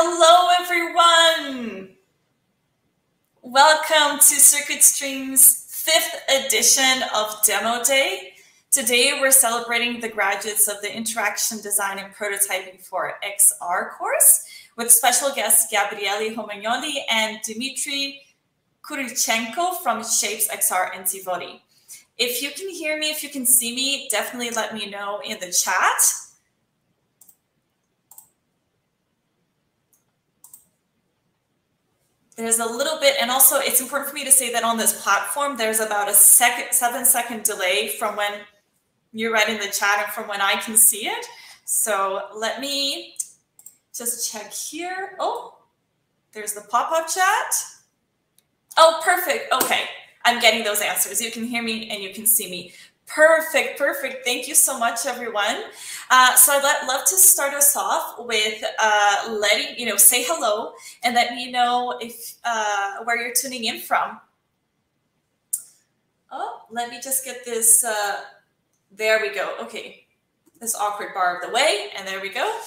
Hello, everyone. Welcome to Circuit Stream's fifth edition of Demo Day. Today, we're celebrating the graduates of the Interaction Design and Prototyping for XR course with special guests Gabriele Romagnoli and Dmitry Kurilchenko from Shapes XR and Tvori. If you can hear me, if you can see me, definitely let me know in the chat. There's a little bit, and also it's important for me to say that on this platform, there's about a second, seven second delay from when you're writing the chat and from when I can see it. So let me just check here. Oh, there's the pop-up chat. Oh, perfect. Okay. I'm getting those answers. You can hear me and you can see me. Perfect, perfect. Thank you so much, everyone. Uh, so I'd let, love to start us off with uh, letting you know, say hello and let me know if uh, where you're tuning in from. Oh, let me just get this. Uh, there we go. Okay, this awkward bar of the way, and there we go.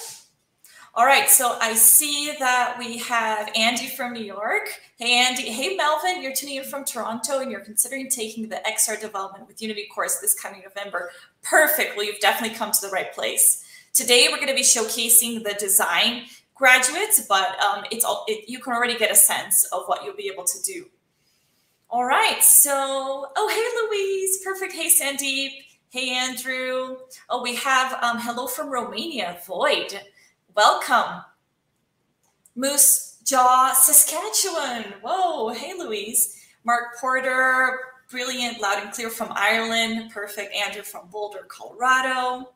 All right, so I see that we have Andy from New York. Hey, Andy. Hey, Melvin, you're tuning in from Toronto and you're considering taking the XR Development with Unity course this coming November. Perfect. Well, you've definitely come to the right place. Today, we're going to be showcasing the design graduates, but um, it's all, it, you can already get a sense of what you'll be able to do. All right, so, oh, hey, Louise. Perfect. Hey, Sandeep. Hey, Andrew. Oh, we have um, hello from Romania, Void. Welcome. Moose Jaw, Saskatchewan. Whoa, hey Louise. Mark Porter, brilliant, loud and clear from Ireland. Perfect. Andrew from Boulder, Colorado.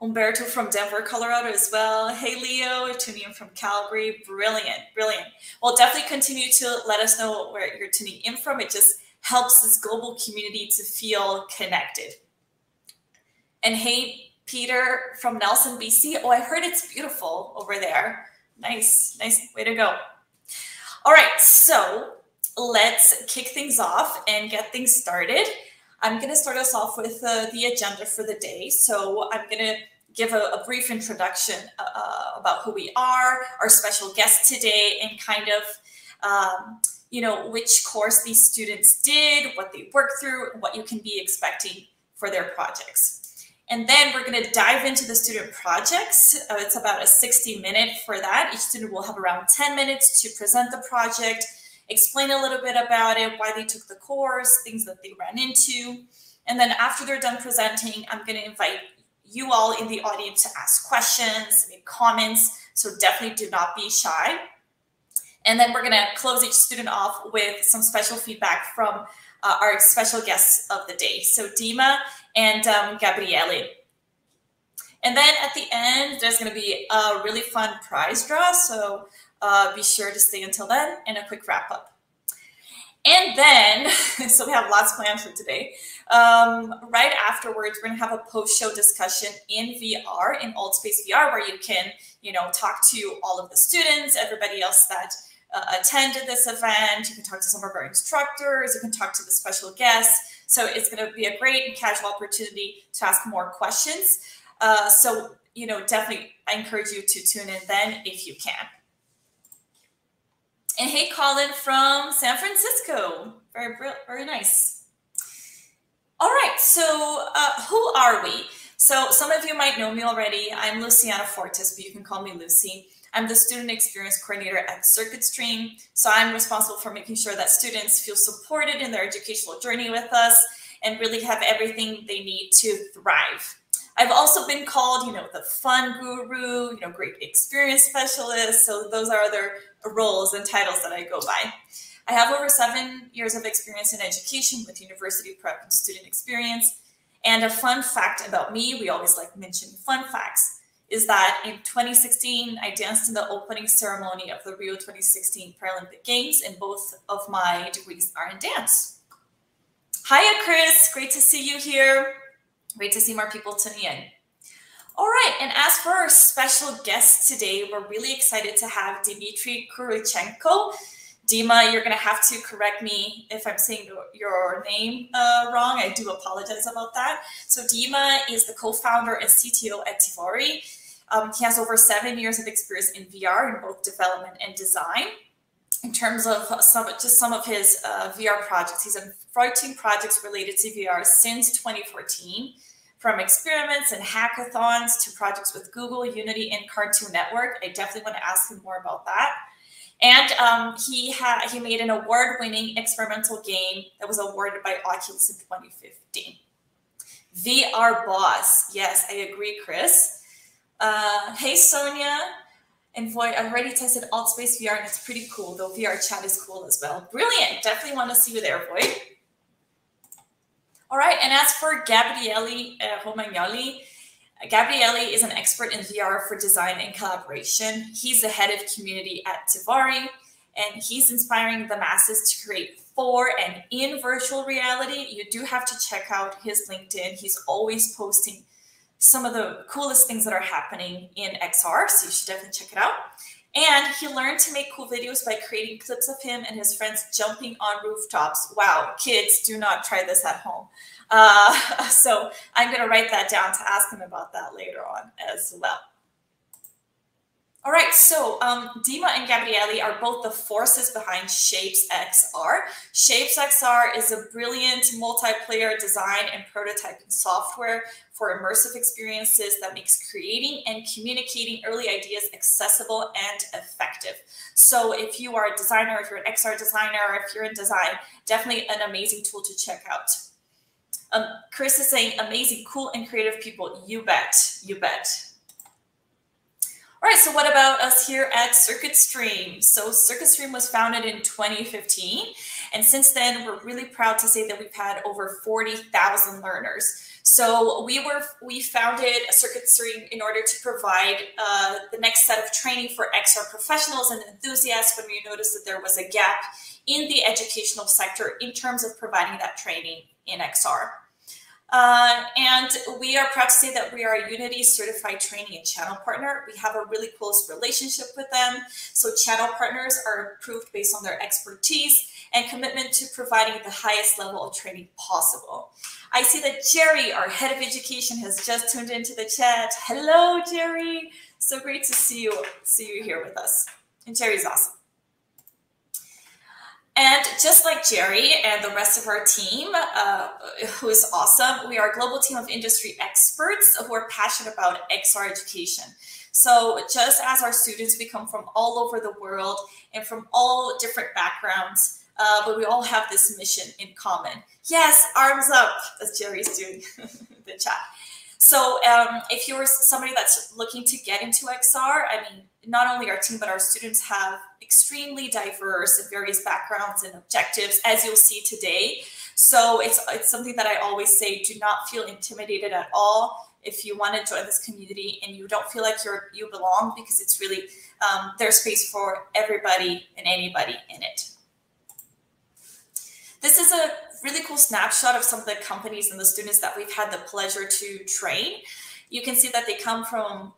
Umberto from Denver, Colorado as well. Hey Leo, tuning in from Calgary. Brilliant, brilliant. Well, definitely continue to let us know where you're tuning in from. It just helps this global community to feel connected. And hey, Peter from Nelson, BC. Oh, I heard it's beautiful over there. Nice, nice way to go. All right, so let's kick things off and get things started. I'm going to start us off with uh, the agenda for the day. So I'm going to give a, a brief introduction uh, uh, about who we are, our special guest today, and kind of, um, you know, which course these students did, what they worked through, what you can be expecting for their projects. And then we're going to dive into the student projects. Uh, it's about a 60 minute for that. Each student will have around 10 minutes to present the project, explain a little bit about it, why they took the course, things that they ran into. And then after they're done presenting, I'm going to invite you all in the audience to ask questions, make comments. So definitely do not be shy. And then we're going to close each student off with some special feedback from uh, our special guests of the day. So Dima and um, Gabriele. And then at the end, there's going to be a really fun prize draw. So uh, be sure to stay until then and a quick wrap up. And then, so we have lots planned for today. Um, right afterwards, we're going to have a post-show discussion in VR, in Old AltSpace VR, where you can, you know, talk to all of the students, everybody else that uh, attended this event. You can talk to some of our instructors. You can talk to the special guests. So it's going to be a great and casual opportunity to ask more questions. Uh, so, you know, definitely I encourage you to tune in then if you can. And hey, Colin from San Francisco. Very, very nice. All right, so uh, who are we? So some of you might know me already. I'm Luciana Fortes, but you can call me Lucy. I'm the student experience coordinator at CircuitStream. So I'm responsible for making sure that students feel supported in their educational journey with us and really have everything they need to thrive. I've also been called, you know, the fun guru, you know, great experience specialist. So those are other roles and titles that I go by. I have over seven years of experience in education with university prep and student experience. And a fun fact about me, we always like mentioning fun facts is that in 2016, I danced in the opening ceremony of the Rio 2016 Paralympic Games, and both of my degrees are in dance. Hiya, Chris. Great to see you here. Great to see more people tuning in. All right, and as for our special guest today, we're really excited to have Dmitry Kurilchenko. Dima, you're going to have to correct me if I'm saying your name uh, wrong. I do apologize about that. So Dima is the co-founder and CTO at Tvori. Um, he has over seven years of experience in VR in both development and design. In terms of some, just some of his uh, VR projects, he's done 14 projects related to VR since 2014 from experiments and hackathons to projects with Google, Unity, and Cartoon Network. I definitely want to ask him more about that. And um, he he made an award-winning experimental game that was awarded by Oculus in 2015. VR boss, yes, I agree, Chris. Uh, hey, Sonia. And Void, I've already tested Altspace VR and it's pretty cool, though VR chat is cool as well. Brilliant. Definitely want to see you there, Void. All right, and as for Gabriele uh, Romagnoli, Gabriele is an expert in VR for design and collaboration. He's the head of community at Tvori, and he's inspiring the masses to create for and in virtual reality. You do have to check out his LinkedIn. He's always posting some of the coolest things that are happening in XR, so you should definitely check it out. And he learned to make cool videos by creating clips of him and his friends jumping on rooftops. Wow, kids, do not try this at home. Uh, so I'm going to write that down to ask him about that later on as well. All right, so um, Dima and Gabriele are both the forces behind Shapes XR. Shapes XR is a brilliant multiplayer design and prototyping software for immersive experiences that makes creating and communicating early ideas accessible and effective. So if you are a designer, if you're an XR designer, or if you're in design, definitely an amazing tool to check out. Um, Chris is saying amazing, cool, and creative people. You bet, you bet. All right, so what about us here at Circuit Stream? So Circuit Stream was founded in 2015, and since then, we're really proud to say that we've had over 40,000 learners. So we were we founded Circuit Stream in order to provide uh, the next set of training for XR professionals and enthusiasts when we noticed that there was a gap in the educational sector in terms of providing that training in XR. Uh, and we are proud to say that we are a Unity certified training and channel partner. We have a really close relationship with them. So channel partners are approved based on their expertise and commitment to providing the highest level of training possible. I see that Jerry, our head of education, has just tuned into the chat. Hello, Jerry. So great to see you, see you here with us. And Jerry's awesome. And just like Jerry and the rest of our team, uh, who is awesome, we are a global team of industry experts who are passionate about XR education. So just as our students, we come from all over the world and from all different backgrounds, uh, but we all have this mission in common. Yes, arms up, as Jerry's doing the chat. So um, if you're somebody that's looking to get into XR, I mean, not only our team, but our students have extremely diverse and various backgrounds and objectives, as you'll see today. So it's, it's something that I always say, do not feel intimidated at all if you want to join this community and you don't feel like you're you belong because it's really um, there's space for everybody and anybody in it. This is a really cool snapshot of some of the companies and the students that we've had the pleasure to train. You can see that they come from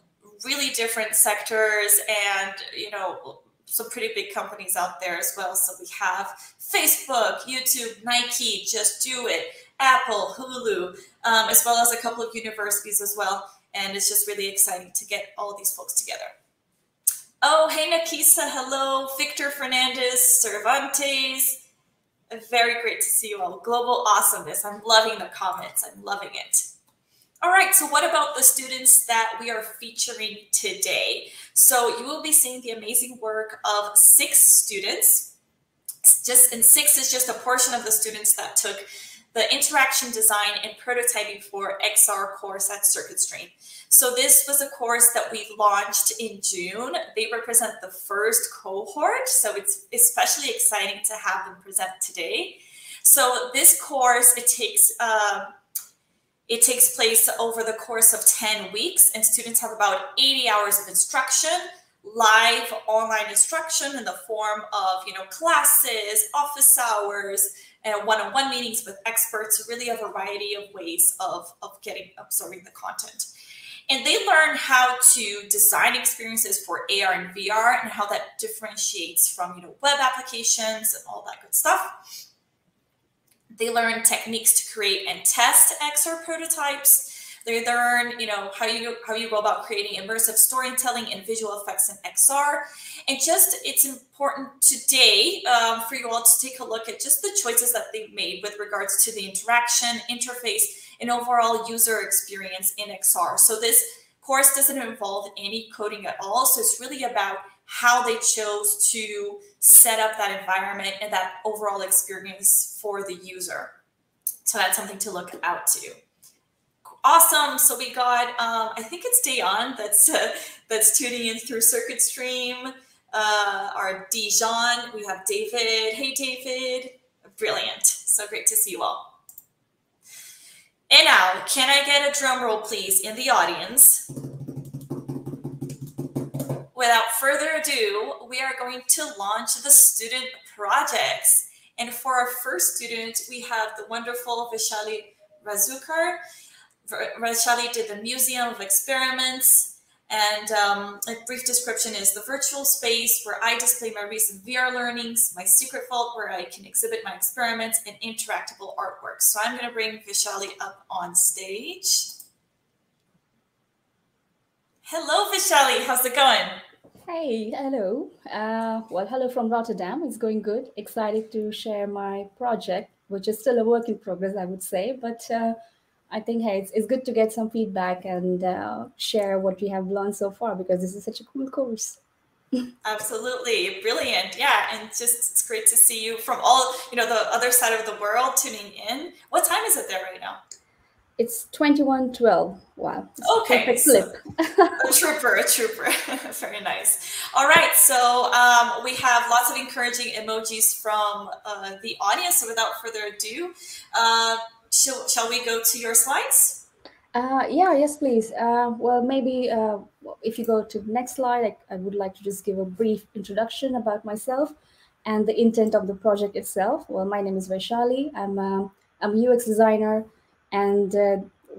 really different sectors and, you know, some pretty big companies out there as well. So we have Facebook, YouTube, Nike, Just Do It, Apple, Hulu, um, as well as a couple of universities as well. And it's just really exciting to get all these folks together. Oh, hey, Nakisa, hello. Victor Fernandez, Cervantes, very great to see you all. Global awesomeness. I'm loving the comments. I'm loving it. All right, so what about the students that we are featuring today? So you will be seeing the amazing work of six students. Just and six is just a portion of the students that took the interaction design and prototyping for XR course at Circuit Stream. So this was a course that we launched in June. They represent the first cohort, so it's especially exciting to have them present today. So this course, it takes uh, it takes place over the course of 10 weeks, and students have about 80 hours of instruction, live online instruction in the form of you know classes, office hours, and one-on-one meetings with experts, really a variety of ways of, of getting absorbing the content. And they learn how to design experiences for AR and VR and how that differentiates from you know web applications and all that good stuff. They learn techniques to create and test XR prototypes. They learn, you know, how you how you go about creating immersive storytelling and visual effects in XR. And just it's important today um, for you all to take a look at just the choices that they've made with regards to the interaction, interface, and overall user experience in XR. So this course doesn't involve any coding at all. So it's really about how they chose to set up that environment and that overall experience for the user. So that's something to look out to. Awesome. So we got, um, I think it's Dayon that's uh, that's tuning in through Circuit Stream. Uh, our Dijon. We have David. Hey, David. Brilliant. So great to see you all. And now, can I get a drum roll, please, in the audience? Without further ado, we are going to launch the student projects. And for our first student, we have the wonderful Vishali Razukar. Vishali did the Museum of Experiments. And um, a brief description is the virtual space where I display my recent VR learnings, my secret vault where I can exhibit my experiments, and interactable artwork. So I'm going to bring Vishali up on stage. Hello, Vishali. How's it going? Hey, hello. Uh, well, hello from Rotterdam. It's going good. Excited to share my project, which is still a work in progress, I would say. But uh, I think, hey, it's, it's good to get some feedback and uh, share what we have learned so far because this is such a cool course. Absolutely. Brilliant. Yeah. And just it's great to see you from all, you know, the other side of the world tuning in. What time is it there right now? It's 2112. Wow. Okay. Flip. a trooper, a trooper. Very nice. All right. So um, we have lots of encouraging emojis from uh, the audience. So without further ado, uh, shall, shall we go to your slides? Uh, yeah, yes, please. Uh, well, maybe uh, if you go to the next slide, I, I, would like to just give a brief introduction about myself and the intent of the project itself. Well, my name is Vaishali. I'm, uh, I'm a UX designer and uh,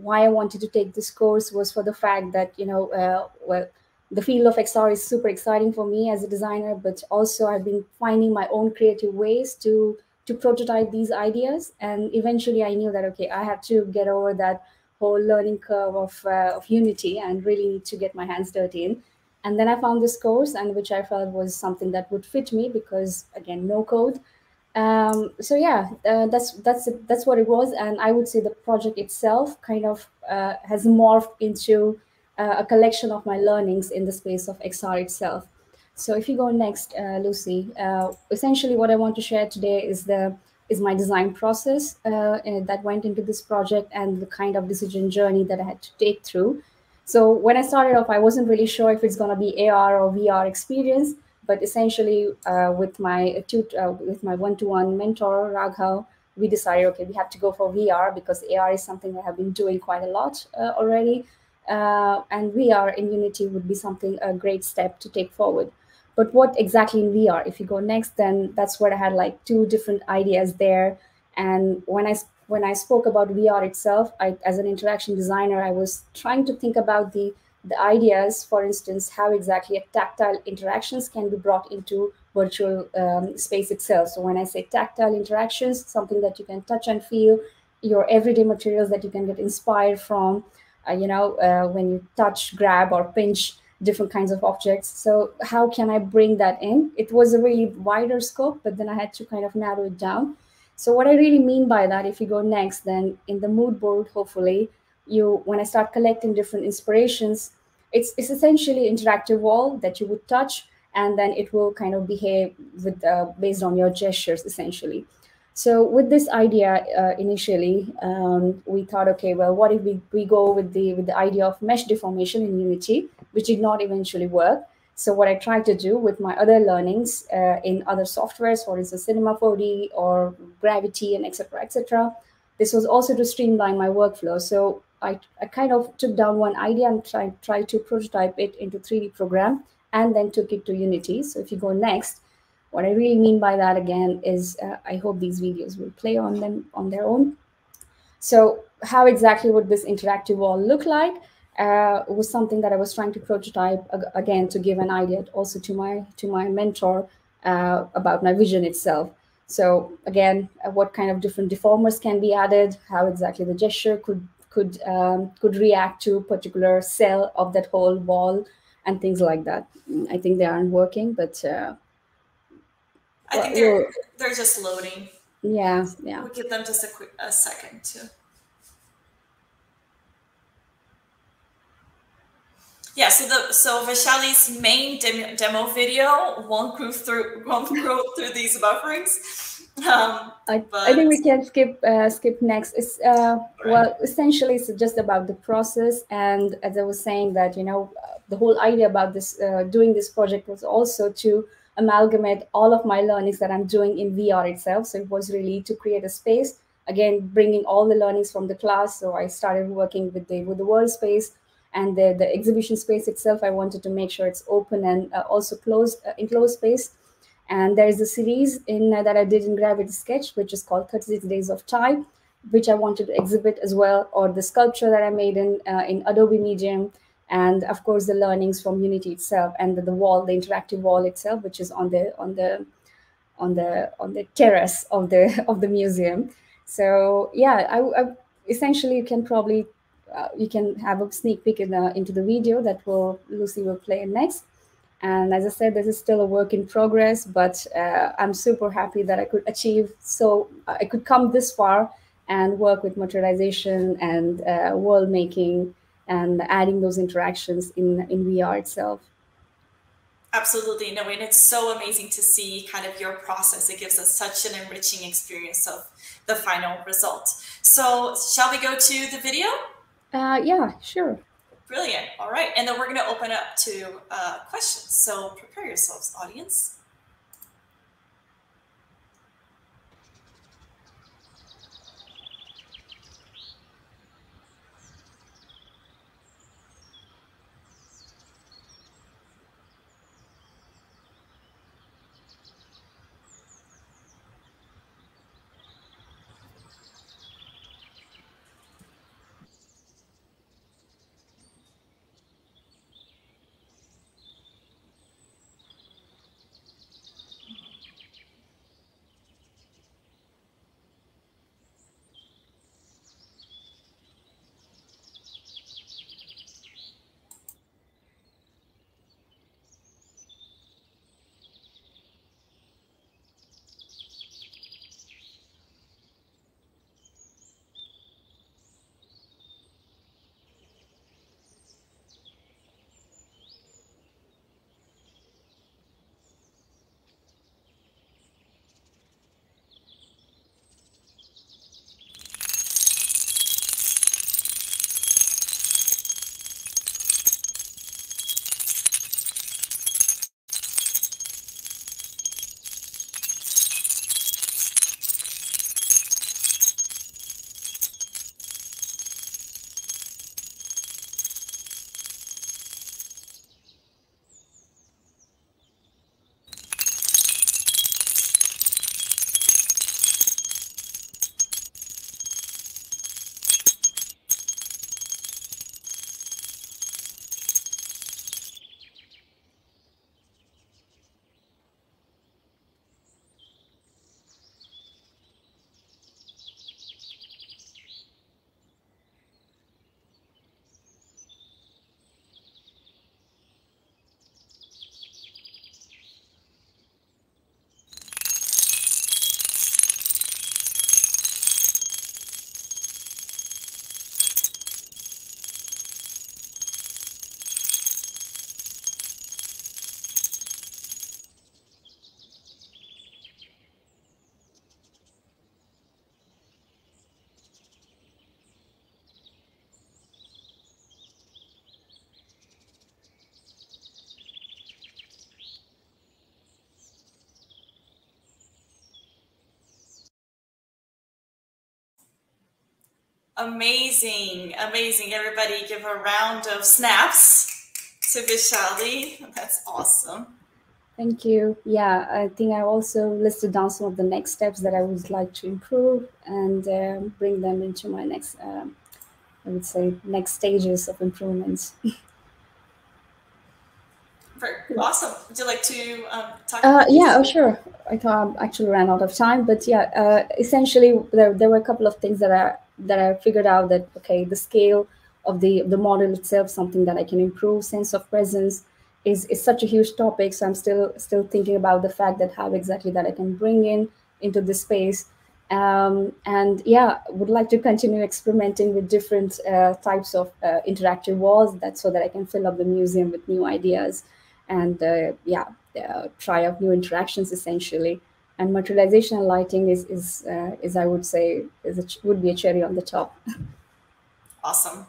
why I wanted to take this course was for the fact that, you know, uh, well, the field of XR is super exciting for me as a designer, but also I've been finding my own creative ways to to prototype these ideas. And eventually I knew that, okay, I have to get over that whole learning curve of, uh, of Unity and really need to get my hands dirty in. And then I found this course and which I felt was something that would fit me because again, no code, um, so yeah, uh, that's that's that's what it was, and I would say the project itself kind of uh, has morphed into uh, a collection of my learnings in the space of XR itself. So if you go next, uh, Lucy, uh, essentially what I want to share today is the is my design process uh, that went into this project and the kind of decision journey that I had to take through. So when I started off, I wasn't really sure if it's going to be AR or VR experience but essentially uh, with my tut- uh, with my one-to-one mentor Raghav, we decided okay we have to go for VR because AR is something I have been doing quite a lot uh, already, uh, and VR in Unity would be something a great step to take forward. But what exactly in VR? If you go next, then that's where I had like two different ideas there. And when I when I spoke about VR itself, I, as an interaction designer, I was trying to think about the the ideas, for instance, how exactly a tactile interactions can be brought into virtual um, space itself. So when I say tactile interactions, something that you can touch and feel, your everyday materials that you can get inspired from, uh, you know, uh, when you touch, grab, or pinch different kinds of objects. So how can I bring that in? It was a really wider scope, but then I had to kind of narrow it down. So what I really mean by that, if you go next, then in the mood board, hopefully, you when I start collecting different inspirations, it's, it's essentially interactive wall that you would touch and then it will kind of behave with uh, based on your gestures essentially. So with this idea uh, initially, um, we thought, okay, well, what if we, we go with the with the idea of mesh deformation in Unity, which did not eventually work. So what I tried to do with my other learnings uh, in other softwares, for instance, Cinema 4D or Gravity and etc. etc. This was also to streamline my workflow. So I, I kind of took down one idea and tried, tried to prototype it into 3D program and then took it to Unity. So if you go next, what I really mean by that again is uh, I hope these videos will play on them on their own. So how exactly would this interactive wall look like? Uh, was something that I was trying to prototype again to give an idea also to my to my mentor uh, about my vision itself. So again, uh, what kind of different deformers can be added? How exactly the gesture could could um, could react to particular cell of that whole wall and things like that. Mm, I think they aren't working, but uh, I think they're they're just loading. Yeah, yeah. We'll give them just a quick a second to. Yeah, so the so Vaishali's main demo, demo video won't go through won't go through these bufferings. Um, I, I think we can skip uh, skip next. It's uh, right. well, essentially, it's just about the process. And as I was saying, that you know, the whole idea about this uh, doing this project was also to amalgamate all of my learnings that I'm doing in VR itself. So it was really to create a space. Again, bringing all the learnings from the class. So I started working with the with the world space and the the exhibition space itself. I wanted to make sure it's open and uh, also closed uh, enclosed space and there is a series in uh, that I did in Gravity Sketch, which is called 36 Days of Type, which I wanted to exhibit as well, or the sculpture that I made in uh, in Adobe Medium, and of course the learnings from Unity itself, and the, the, wall, the interactive wall itself, which is on the on the on the on the terrace of the of the museum. So yeah, I, I essentially you can probably uh, you can have a sneak peek in the, into the video that will Lucy will play next. And as I said, this is still a work in progress, but uh, I'm super happy that I could achieve so I could come this far and work with materialization and uh, world making and adding those interactions in, in VR itself. Absolutely. No, and it's so amazing to see kind of your process. It gives us such an enriching experience of the final result. So shall we go to the video? Uh, yeah, sure. Brilliant. All right. And then we're going to open up to uh, questions. So prepare yourselves, audience. Amazing, amazing. Everybody give a round of snaps to Vishali. That's awesome. Thank you. Yeah, I think I also listed down some of the next steps that I would like to improve and um, bring them into my next, um, I would say, next stages of improvements. Awesome. Would you like to um, talk? Uh, yeah, oh, sure. I thought I actually ran out of time, but yeah, uh, essentially there, there were a couple of things that I that I figured out that okay, the scale of the the model itself, something that I can improve, sense of presence is is such a huge topic. So I'm still still thinking about the fact that how exactly that I can bring in into this space. Um, and yeah, would like to continue experimenting with different uh, types of uh, interactive walls that so that I can fill up the museum with new ideas and uh, yeah, uh, try out new interactions essentially. And materialization and lighting is is uh, is I would say is a, would be a cherry on the top. Awesome.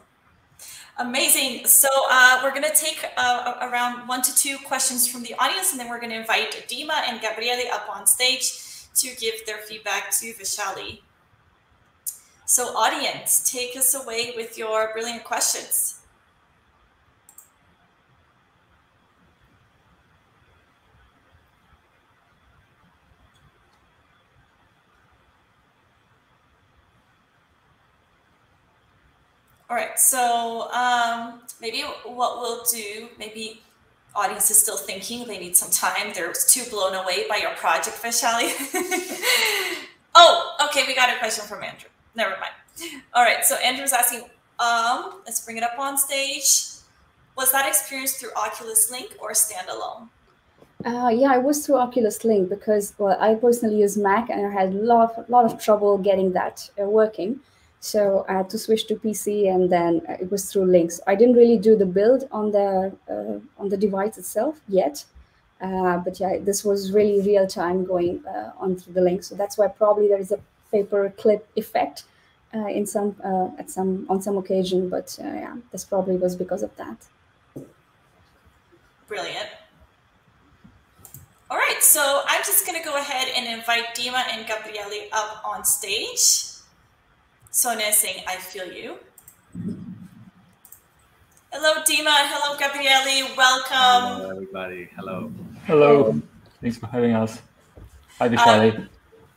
Amazing. So uh, we're going to take uh, around one to two questions from the audience, and then we're going to invite Dima and Gabriele up on stage to give their feedback to Vishali. So audience, take us away with your brilliant questions. All right, so um, maybe what we'll do, maybe audience is still thinking they need some time. They're too blown away by your project, Vaishali. oh, okay, we got a question from Andrew. Never mind. All right, so Andrew's asking, um, let's bring it up on stage. Was that experience through Oculus Link or standalone? Uh, yeah, I was through Oculus Link because well, I personally use Mac and I had a lot, of, lot of trouble getting that uh, working. So I had to switch to PC, and then it was through links. I didn't really do the build on the uh, on the device itself yet, uh, but yeah, this was really real time going uh, on through the link. So that's why probably there is a paper clip effect uh, in some uh, at some on some occasion. But uh, yeah, this probably was because of that. Brilliant. All right, so I'm just going to go ahead and invite Dima and Gabriele up on stage. Sonia saying, I feel you. Hello, Dima. Hello, Gabriele. Welcome. Hello, everybody. Hello. Hello. Thanks for having us. Hi, Vishali. Um,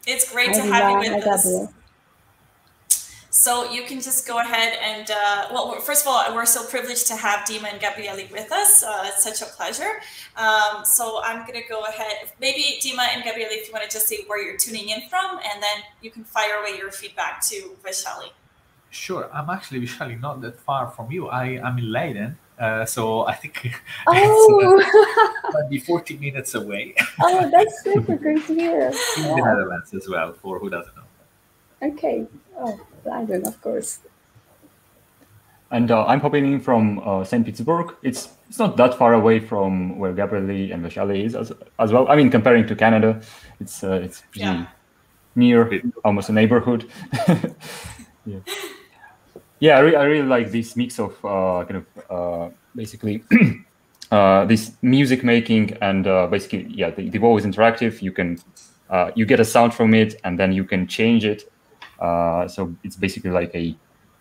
it's great Hi, to have you with Hi, us. So you can just go ahead and, uh, well, first of all, we're so privileged to have Dima and Gabriele with us. Uh, it's such a pleasure. Um, so I'm going to go ahead. Maybe Dima and Gabriele, if you want to just say where you're tuning in from, and then you can fire away your feedback to Vaishali. Sure. I'm actually, Vaishali, not that far from you. I, I'm in Leiden. Uh, so I think oh. it's uh, maybe 40 minutes away. oh, that's super great to hear. In the Netherlands as well, for who doesn't know. Okay. Oh, London, of course. And uh, I'm popping in from uh, St. Petersburg. It's it's not that far away from where Gabriele and Vaishali is as, as well. I mean, comparing to Canada, it's uh, it's pretty yeah. near, almost a neighborhood. yeah, yeah. I, re- I really like this mix of uh, kind of uh, basically uh, this music making and basically yeah, the, the wall is interactive. You can you get a sound from it, and then you can change it uh, so it's basically like a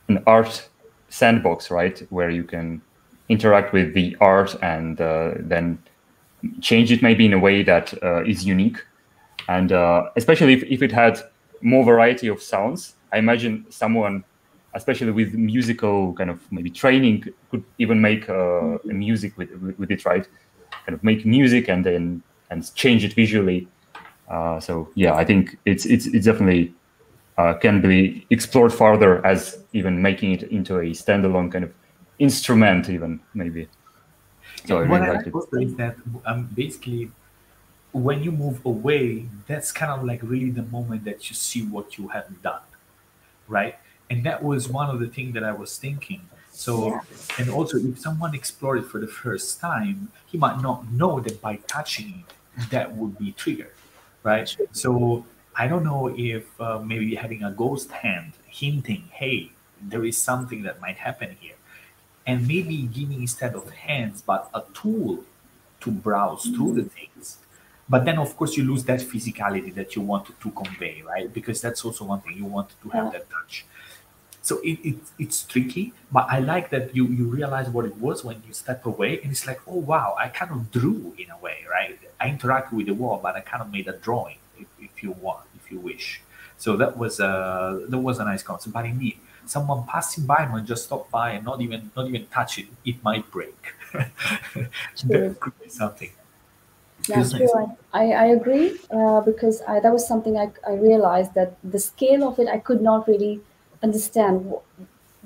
an art sandbox, right, where you can interact with the art and uh, then change it maybe in a way that uh, is unique. And uh, especially if, if it had more variety of sounds, I imagine someone, especially with musical kind of maybe training, could even make uh, music with, with it, right? Kind of make music and then and change it visually. So yeah, I think it's it's it's definitely uh, can be explored further as even making it into a standalone kind of instrument, even maybe. So yeah, what I like is that um, basically when you move away, that's kind of like really the moment that you see what you have done, right? And that was one of the things that I was thinking. So, and also if someone explored it for the first time, he might not know that by touching it, that would be triggered, right? So I don't know if uh, maybe having a ghost hand hinting, hey, there is something that might happen here. And maybe giving instead of hands, but a tool to browse through the things. But then, of course, you lose that physicality that you wanted to convey, right? Because that's also one thing you wanted to have yeah. that touch. So it, it, it's tricky, but I like that you you realize what it was when you step away, and it's like, oh wow, I kind of drew in a way, right? I interacted with the wall, but I kind of made a drawing, if, if you want you wish. So that was a that was a nice concept. But indeed, someone passing by might just stop by and not even not even touch it. It might break. that could be something. Yeah, true. I, I agree uh, because I, that was something I, I realized that the scale of it I could not really understand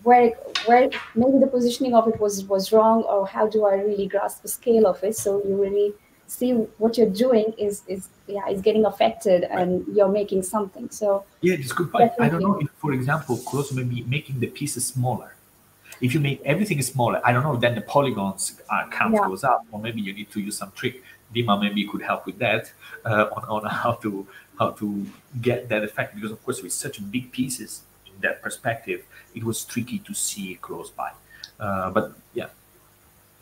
where where maybe the positioning of it was was wrong or how do I really grasp the scale of it so you really see what you're doing is is yeah is getting affected and you're making something. So yeah it's good point. I don't know if for example close maybe making the pieces smaller. If you make everything smaller i don't know then the polygons uh, count yeah. goes up or maybe you need to use some trick. Dima maybe could help with that uh, on, on how to how to get that effect because of course with such big pieces in that perspective it was tricky to see close by. Uh, but yeah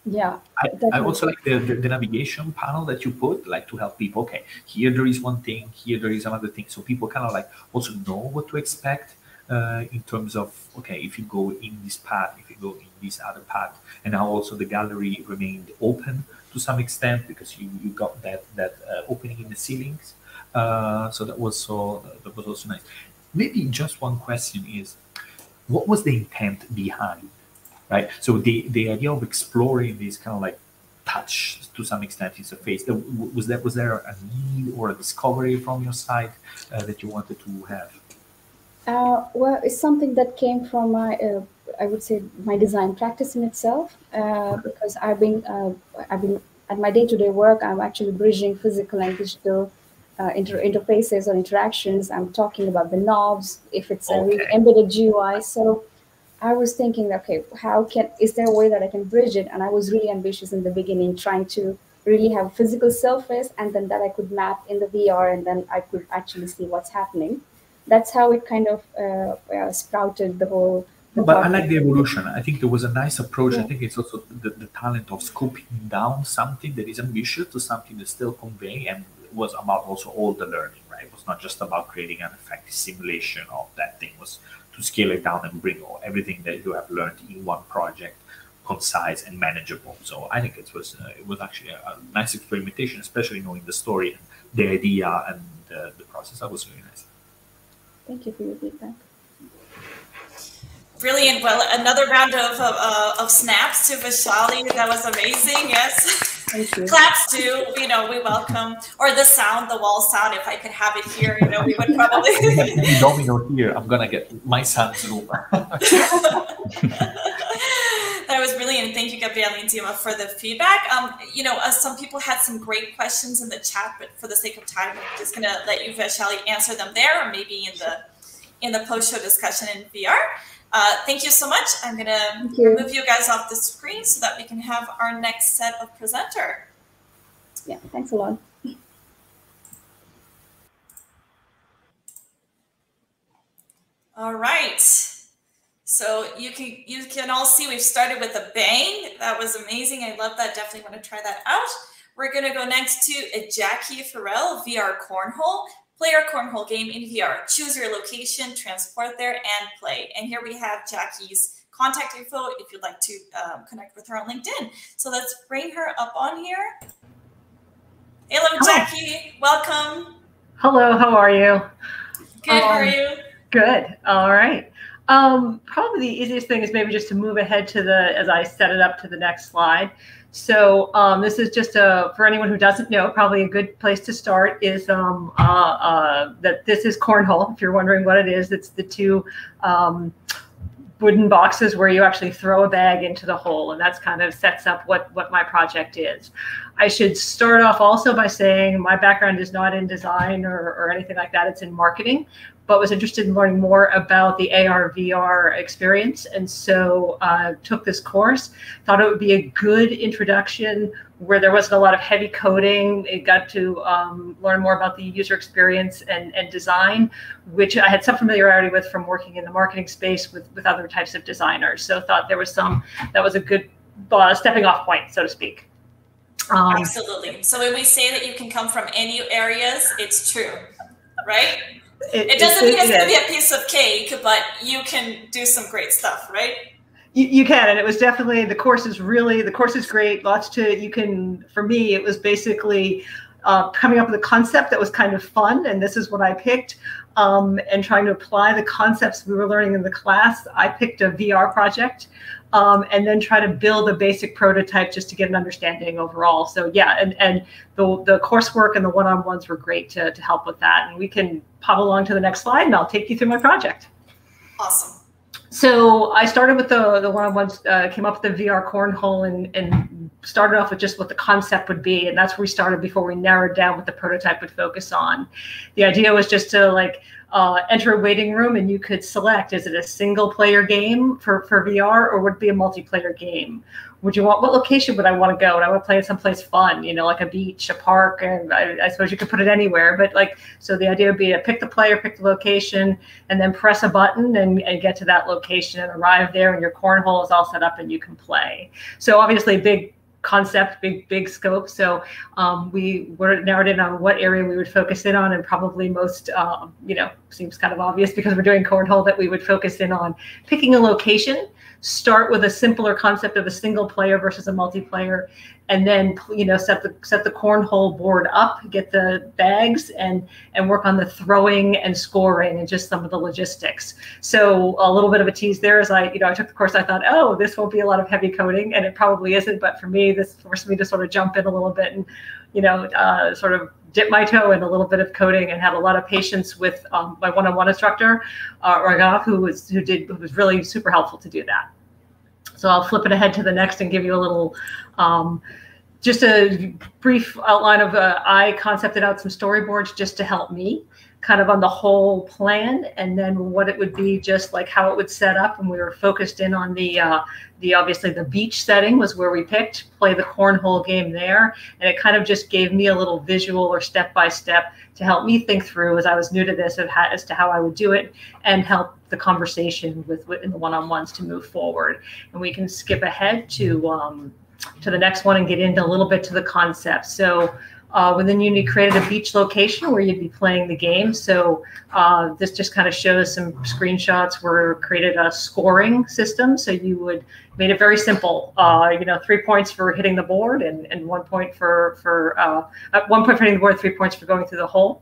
yeah I, I, also like the, the, the, navigation panel that you put like to help people okay here there is one thing here there is another thing. So people kind of like also know what to expect uh, in terms of okay if you go in this path if you go in this other path. And now also the gallery remained open to some extent because you, you got that that uh, opening in the ceilings. Uh, so that was so that was also nice. Maybe just one question is what was the intent behind right? So the the idea of exploring this kind of like touch to some extent is a face. Was that was there a need or a discovery from your side uh, that you wanted to have? Uh, well, it's something that came from my, uh, I would say, my design practice in itself. Uh, because I've been, uh, I've been at my day-to-day work. I'm actually bridging physical and digital uh, inter interfaces or interactions. I'm talking about the knobs, if it's okay. a really embedded GUI. So I was thinking, okay, how can is there a way that I can bridge it? And I was really ambitious in the beginning, trying to really have a physical surface, and then that I could map in the VR, and then I could actually see what's happening. That's how it kind of uh, uh, sprouted the whole. The but I like the evolution. I think there was a nice approach. Yeah. I think it's also the, the talent of scoping down something that is ambitious to something that's still conveying and was about also all the learning, right? It was not just about creating an effective simulation of that thing. It was to scale it down and bring all, everything that you have learned in one project concise and manageable. So I think it was uh, it was actually a, a, nice experimentation, especially knowing the story and the idea and uh, the process. That was really nice. Thank you for your feedback. Brilliant. Well, another round of, of, uh, of snaps to Vishali. That was amazing. Yes. Claps too, you know, we welcome, or the sound, the wall sound. If I could have it here, you know, we would probably. domino here. I'm gonna get my son's room. that was brilliant. Thank you, Gabriele and Dima, for the feedback. Um, you know, uh, some people had some great questions in the chat, but for the sake of time, I'm just gonna let you, Vaishali, answer them there, or maybe in the in the post-show discussion in VR. Uh, thank you so much. I'm going to remove you guys off the screen so that we can have our next set of presenter. Yeah, thanks a lot. All right. So you can you can all see we've started with a bang. That was amazing. I love that. Definitely want to try that out. We're going to go next to Jackie Farrell, VR Cornhole. Play our cornhole game in VR. Choose your location, transport there, and play. And here we have Jackie's contact info if you'd like to um, connect with her on LinkedIn. So let's bring her up on here. Hello, Jackie. Welcome. Hello, how are you? Good, um, how are um, you? Good. All right. Um, probably the easiest thing is maybe just to move ahead to the, as I set it up to the next slide. So um, this is just a for anyone who doesn't know, probably a good place to start is um, uh, uh, that this is cornhole. If you're wondering what it is, it's the two um, wooden boxes where you actually throw a bag into the hole, and that's kind of sets up what what my project is. I should start off also by saying my background is not in design or, or anything like that. It's in marketing but was interested in learning more about the AR VR experience. And so uh, took this course, thought it would be a good introduction where there wasn't a lot of heavy coding. It got to um, learn more about the user experience and, and design, which I had some familiarity with from working in the marketing space with, with other types of designers. So thought there was some, that was a good uh, stepping off point, so to speak. Um, Absolutely. So when we say that you can come from any areas, it's true, right? It, it doesn't mean it's going to be a piece of cake, but you can do some great stuff, right? You, you can, and it was definitely the course is really the course is great. Lots to you can. For me, it was basically uh, coming up with a concept that was kind of fun, and this is what I picked. Um, and trying to apply the concepts we were learning in the class. I picked a VR project um, and then try to build a basic prototype just to get an understanding overall. So yeah, and, and the, the coursework and the one-on-ones were great to, to help with that. And we can pop along to the next slide and I'll take you through my project. Awesome. So I started with the the one on ones, uh, came up with the VR cornhole and and started off with just what the concept would be, and that's where we started before we narrowed down what the prototype would focus on. The idea was just to like uh, enter a waiting room and you could select is it a single player game for, for VR or would it be a multiplayer game? Would you want what location would I want to go? And I want to play in someplace fun, you know, like a beach, a park, and I, I, suppose you could put it anywhere. But like, so the idea would be to pick the player, pick the location, and then press a button and, and get to that location and arrive there, and your cornhole is all set up and you can play. So obviously, big concept, big big scope. So um, we were narrowed in on what area we would focus in on, and probably most, um, you know, seems kind of obvious because we're doing cornhole that we would focus in on picking a location start with a simpler concept of a single player versus a multiplayer and then you know set the set the cornhole board up get the bags and and work on the throwing and scoring and just some of the logistics. So a little bit of a tease there is i you know i took the course i thought oh this won't be a lot of heavy coding and it probably isn't but for me this forced me to sort of jump in a little bit and you know uh, sort of dip my toe in a little bit of coding and had a lot of patience with um, my one-on-one instructor, uh, Raghav, who was who did who was really super helpful to do that. So I'll flip it ahead to the next and give you a little, um, just a brief outline of. Uh, I concepted out some storyboards just to help me kind of on the whole plan and then what it would be just like how it would set up and we were focused in on the uh, the obviously the beach setting was where we picked play the cornhole game there and it kind of just gave me a little visual or step by step to help me think through as i was new to this how, as to how i would do it and help the conversation with, with in the one-on-ones to move forward. And we can skip ahead to um, to the next one and get into a little bit to the concept. So uh, within Unity created a beach location where you'd be playing the game. So uh, this just kind of shows some screenshots where created a scoring system. So you would made it very simple. Uh, you know, three points for hitting the board and, and one point for for uh, uh, one point for hitting the board, three points for going through the hole.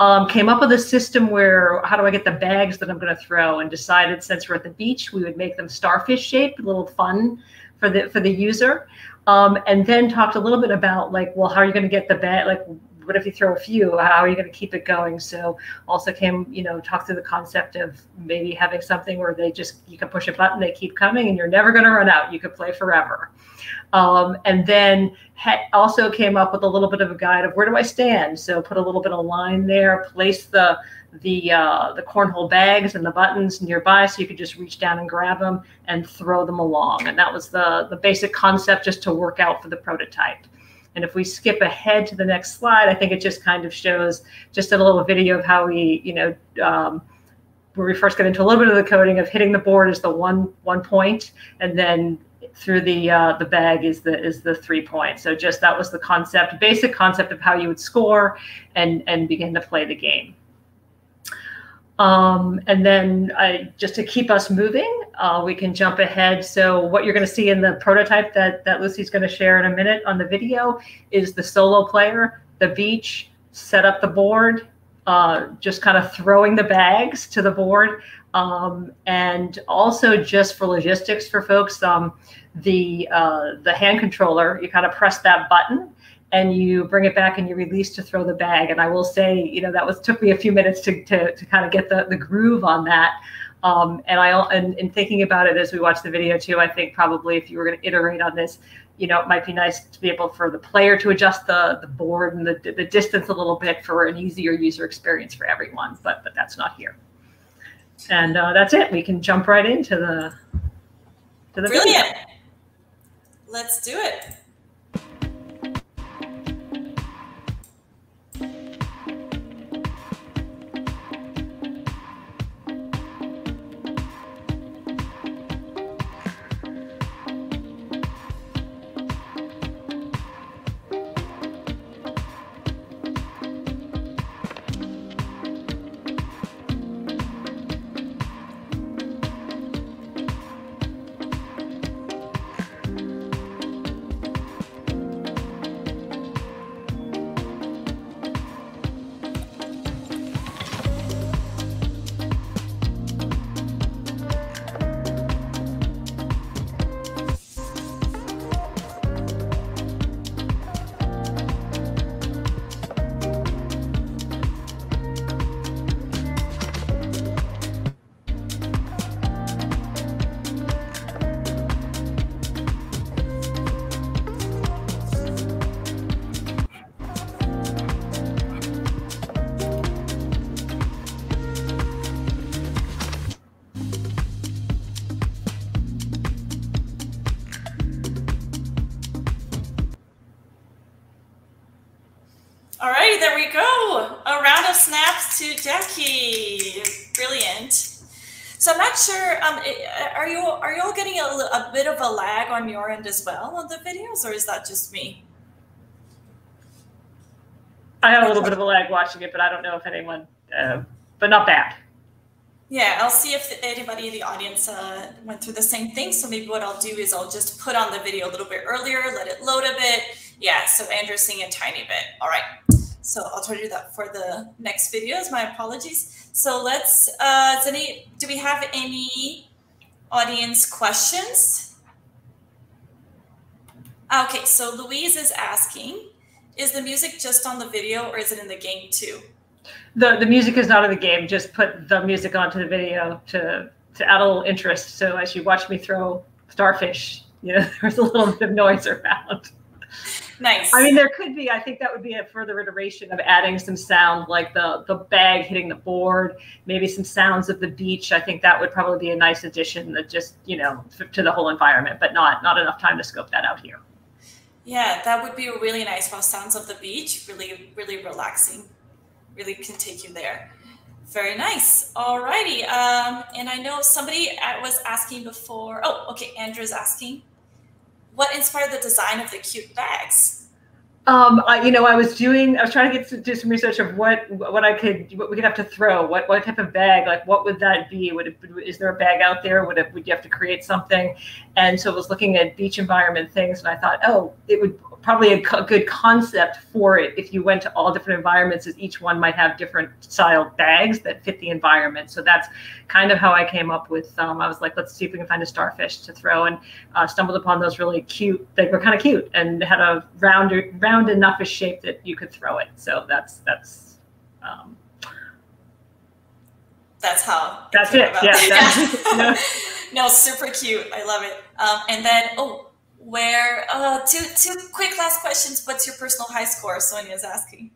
Um, came up with a system where how do I get the bags that I'm going to throw, and decided since we're at the beach, we would make them starfish shaped, a little fun for the for the user. Um, and then talked a little bit about like, well, how are you going to get the bet? Like, what if you throw a few? How are you going to keep it going? So also came, you know, talk through the concept of maybe having something where they just you can push a button, they keep coming, and you're never going to run out. You could play forever. Um, and then also came up with a little bit of a guide of where do I stand. So put a little bit of line there, place the the uh, the cornhole bags and the buttons nearby, so you could just reach down and grab them and throw them along. And that was the the basic concept just to work out for the prototype. And if we skip ahead to the next slide, I think it just kind of shows just a little video of how we, you know, um, where we first get into a little bit of the coding of hitting the board is the one one point, and then through the uh, the bag is the is the three points. So just that was the concept, basic concept of how you would score and and begin to play the game. Um, and then I, just to keep us moving, uh, we can jump ahead. So what you're going to see in the prototype that, that Lucy's going to share in a minute on the video is the solo player, the beach, set up the board, uh, just kind of throwing the bags to the board. Um, and also just for logistics for folks, um, the, uh, the hand controller, you kind of press that button and you bring it back and you release to throw the bag. And I will say, you know, that was took me a few minutes to to, to kind of get the, the groove on that. Um, and I and in thinking about it as we watch the video too, I think probably if you were going to iterate on this, you know, it might be nice to be able for the player to adjust the the board and the the distance a little bit for an easier user experience for everyone. But but that's not here. And uh, that's it. We can jump right into the to the brilliant. Video. Let's do it. Or is that just me? I had a little bit of a lag watching it, but I don't know if anyone, uh, but not bad. Yeah, I'll see if anybody in the audience uh, went through the same thing. So maybe what I'll do is I'll just put on the video a little bit earlier, let it load a bit. Yeah, so Andrew's seeing a tiny bit. All right. So I'll try to do that for the next videos. My apologies. So let's, uh, any, do we have any audience questions? Okay, so Louise is asking, is the music just on the video or is it in the game too? the the music is not in the game. Just put the music onto the video to to add a little interest. So as you watch me throw starfish, you know, there's a little bit of noise around. Nice. I mean, there could be. I think that would be a further iteration of adding some sound, like the the bag hitting the board, maybe some sounds of the beach. I think that would probably be a nice addition that just you know to the whole environment, but not not enough time to scope that out here. Yeah, that would be really nice. While sounds of the beach, really really relaxing really can take you there. Very nice. All righty. Um, and I know somebody was asking before. Oh, okay. Andrew's asking, what inspired the design of the cute bags? Um, I, you know, I was doing, I was trying to get to do some research of what, what I could, what we could have to throw, what, what type of bag, like what would that be? Would it, is there a bag out there? Would it, would you have to create something? And so I was looking at beach environment things, and I thought, oh, it would probably a good concept for it if you went to all different environments as each one might have different style bags that fit the environment so that's kind of how i came up with um, i was like let's see if we can find a starfish to throw and uh, stumbled upon those really cute they were kind of cute and had a round round enough a shape that you could throw it so that's that's um, that's how that's it yeah, yeah. no super cute i love it um, and then oh where uh, two two quick last questions. What's your personal high score? Sonia is asking.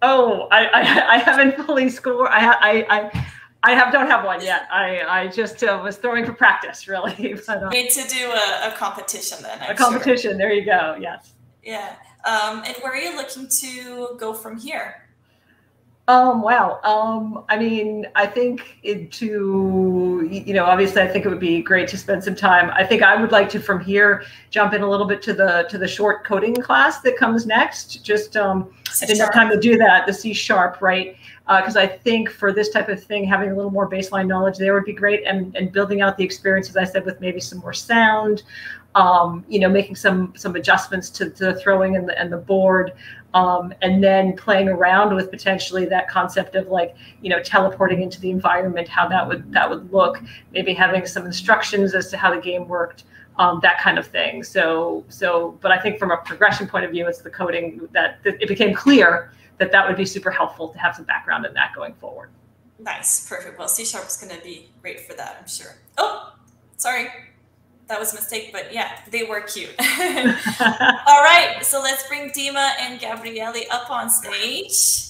Oh, I, I, I haven't fully scored. I I I. I have don't have one yet. I I just uh, was throwing for practice, really. But, uh, Need to do a, a competition then. I'm a competition. Sure. There you go. Yes. Yeah. Um, and where are you looking to go from here? Um, wow. Um, I mean, I think it to, you know, obviously I think it would be great to spend some time. I think I would like to from here jump in a little bit to the to the short coding class that comes next. Just um I didn't have time to do that, the C sharp, right? Uh, Because uh, I think for this type of thing, having a little more baseline knowledge there would be great and, and building out the experience, as I said, with maybe some more sound, um, you know, making some some adjustments to, to the throwing and the and the board, um, and then playing around with potentially that concept of like you know teleporting into the environment, how that would that would look, maybe having some instructions as to how the game worked, um, that kind of thing. So so, but I think from a progression point of view, it's the coding that, that it became clear that that would be super helpful to have some background in that going forward. Nice, perfect. Well, C sharp is going to be great for that, I'm sure. Oh, sorry that was a mistake, but yeah, they were cute. All right, so let's bring Dima and Gabriele up on stage.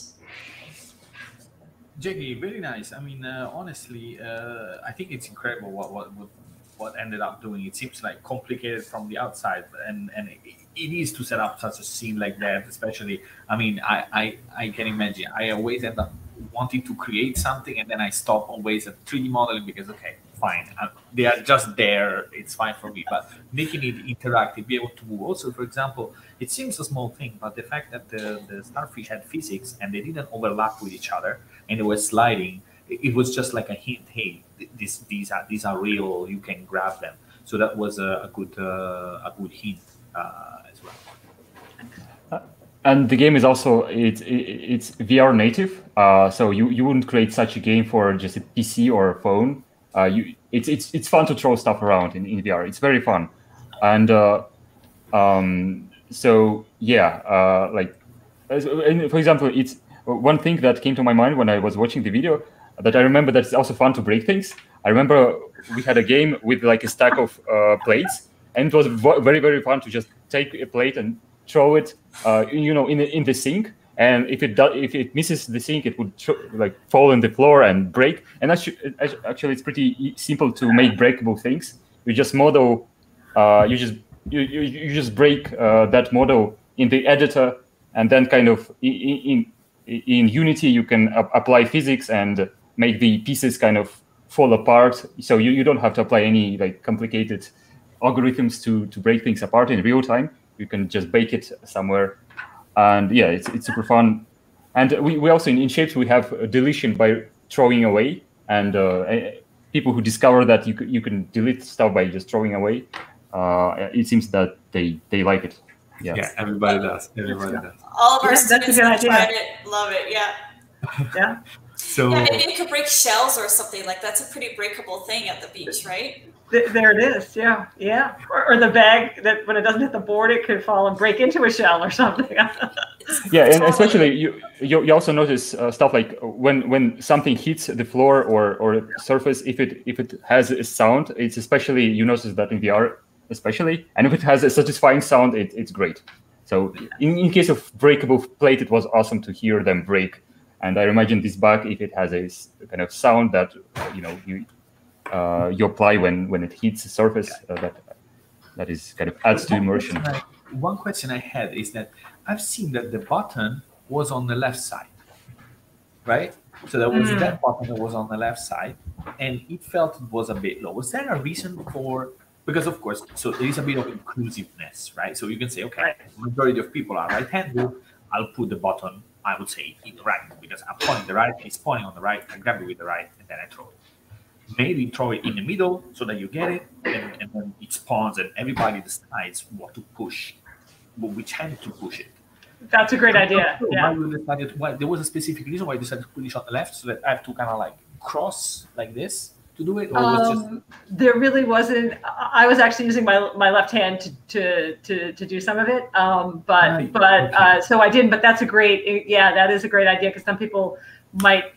Jackie, very nice. I mean, uh, honestly, uh, I think it's incredible what, what what what ended up doing. It seems like complicated from the outside, and and it, it is to set up such a scene like that. Especially, I mean, I I, I can imagine. I always end up wanting to create something, and then I stop always at 3D modeling because okay, fine. Uh, they are just there. It's fine for me. But making it interactive, be able to move. Also, for example, it seems a small thing, but the fact that the, the starfish had physics and they didn't overlap with each other and they were sliding, it, it was just like a hint. Hey, this, these are these are real. You can grab them. So that was a, a good uh, a good hint uh, as well. Uh, and the game is also it's it's VR native, uh, so you you wouldn't create such a game for just a PC or a phone uh, you it's it's it's fun to throw stuff around in, in VR. It's very fun, and uh, um, so yeah, uh, like for example, it's one thing that came to my mind when I was watching the video that I remember that it's also fun to break things. I remember we had a game with like a stack of uh, plates, and it was very very fun to just take a plate and throw it, uh, you know, in in the sink and if it does if it misses the sink it would like fall on the floor and break and actually, actually it's pretty simple to make breakable things you just model uh, you just you, you, you just break uh, that model in the editor and then kind of in in, in Unity you can apply physics and make the pieces kind of fall apart. So you, you don't have to apply any like complicated algorithms to to break things apart in real time. You can just bake it somewhere, and yeah, it's it's super fun. And we, we also in, in shapes we have deletion by throwing away, and uh, people who discover that you you can delete stuff by just throwing away. Uh, it seems that they they like it. Yeah, yeah everybody does. Everybody does. All of our yeah, students have tried it, love it. Yeah. yeah. So yeah, maybe you could break shells or something like that's a pretty breakable thing at the beach, right? there it is. Yeah, yeah. Or, or, the bag that when it doesn't hit the board, it could fall and break into a shell or something. yeah, and especially you you, you also notice uh, stuff like when when something hits the floor or or surface, if it if it has a sound, it's especially you notice that in VR especially, and if it has a satisfying sound, it, it's great. So in, in case of breakable plate, it was awesome to hear them break. And I imagine this bug, if it has a kind of sound that you know you uh, you apply when when it hits the surface uh, that that is kind of adds to immersion. Question I, one question I had is that I've seen that the button was on the left side, right? So there was mm. that button that was on the left side, and it felt it was a bit low. Was there a reason for? Because of course, so there is a bit of inclusiveness, right? So you can say, okay, majority of people are right-handed. I'll put the button, I would say, in the right because I'm pointing the right, he's pointing on the right. I grab it with the right, and then I throw it maybe throw it in the middle so that you get it, and, and then it spawns, and everybody decides what to push, which hand to push it. That's a great idea. Yeah. Why decided, why, there was a specific reason why you decided to put it on the left, so that I have to kind of like cross like this to do it, or um, was just... Um, there really wasn't. I was actually using my my left hand to to to, to do some of it, um, but right. but okay. uh, so I didn't. But that's a great. Yeah, that is a great idea because some people might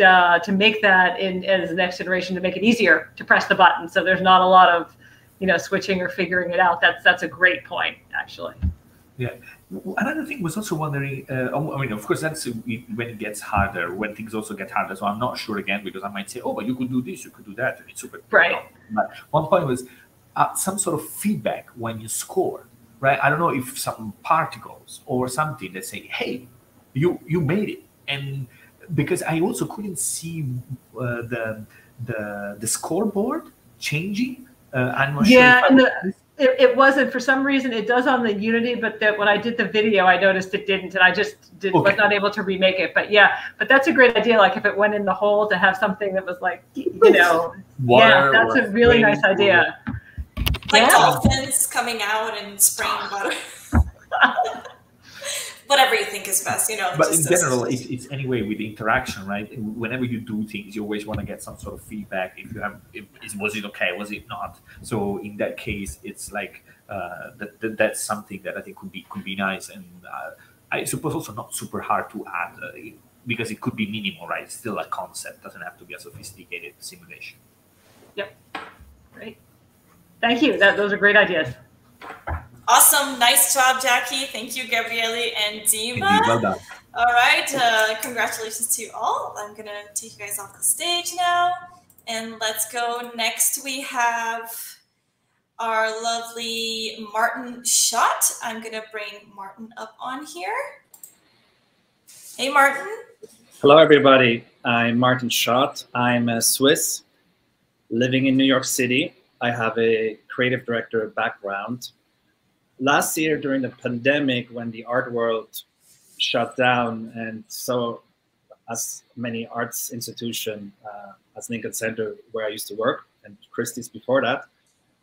uh, to make that in as the next iteration to make it easier to press the button. So there's not a lot of you know switching or figuring it out. That's that's a great point actually. Yeah. Another thing was also wondering. Uh, oh, I mean, of course, that's when it gets harder. When things also get harder. So I'm not sure again because I might say, "Oh, but you could do this, you could do that," and it's super. Right. But one point was uh, some sort of feedback when you score. Right. I don't know if some particles or something that say, "Hey, you you made it," and because I also couldn't see uh, the the the scoreboard changing. Uh, I'm not yeah, sure. The, it, it, wasn't for some reason. It does on the Unity, but that when I did the video, I noticed it didn't, and I just did, okay. was not able to remake it. But yeah, but that's a great idea. Like if it went in the hole to have something that was like you know, Water yeah, that's a really nice idea. Like yeah. dolphins coming out and spraying water. whatever you think is best, you know. But in general, it's, it's anyway with interaction, right? Whenever you do things, you always want to get some sort of feedback. If you have, if, was it okay? Was it not? So in that case, it's like uh, that, that, That's something that I think could be could be nice, and uh, I suppose also not super hard to add uh, because it could be minimal, right? It's still a concept; doesn't have to be a sophisticated simulation. Yep. Great. Thank you. That those are great ideas. Awesome. Nice job, Jackie. Thank you, Gabriele and Dima. Well done. All right. Uh, congratulations to you all. I'm going to take you guys off the stage now. And let's go. Next, we have our lovely Martin Schott. I'm going to bring Martin up on here. Hey, Martin. Hello, everybody. I'm Martin Schott. I'm a Swiss living in New York City. I have a creative director background last year during the pandemic when the art world shut down and so as many arts institution uh, as Lincoln Center where I used to work and Christie's before that,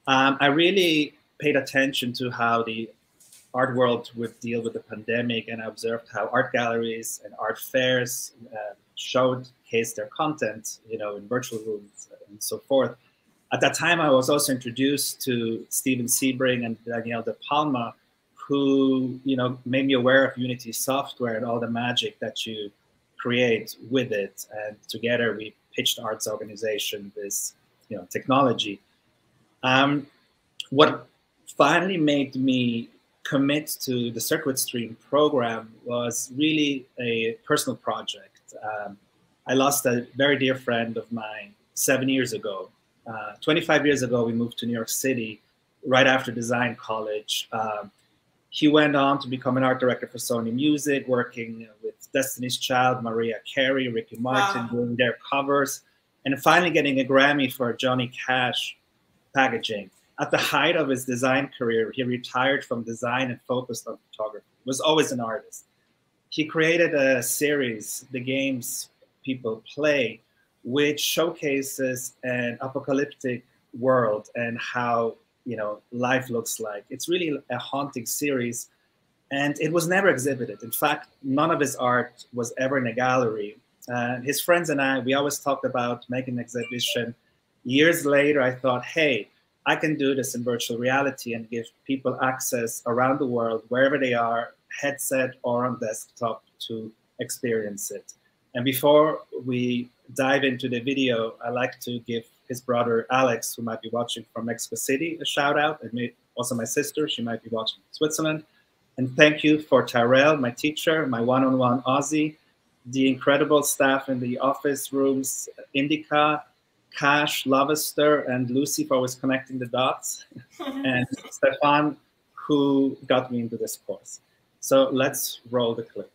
um, I really paid attention to how the art world would deal with the pandemic and I observed how art galleries and art fairs uh, showcase their content, you know, in virtual rooms and so forth at that time, I was also introduced to Steven Sebring and Daniel De Palma, who you know made me aware of Unity software and all the magic that you create with it. And together, we pitched Arts Organization this you know technology. Um, what finally made me commit to the Circuit Stream program was really a personal project. Um, I lost a very dear friend of mine seven years ago uh, 25 years ago, we moved to New York City right after design college. Um, he went on to become an art director for Sony Music, working with Destiny's Child, Mariah Carey, Ricky Martin, wow. doing their covers, and finally getting a Grammy for Johnny Cash packaging. At the height of his design career, he retired from design and focused on photography. He was always an artist. He created a series, The Games People Play, which showcases an apocalyptic world and how you know life looks like. It's really a haunting series, and it was never exhibited. In fact, none of his art was ever in a gallery. Uh, his friends and I, we always talked about making an exhibition. Years later, I thought, hey, I can do this in virtual reality and give people access around the world, wherever they are, headset or on desktop, to experience it. And before we dive into the video, I like to give his brother Alex, who might be watching from Mexico City, a shout out, and also my sister, she might be watching Switzerland. And thank you for Tyrell, my teacher, my one-on-one Aussie, the incredible staff in the office rooms, Indica, Cash, Lavester, and Lucy for always connecting the dots, and Stefan, who got me into this course. So let's roll the clip.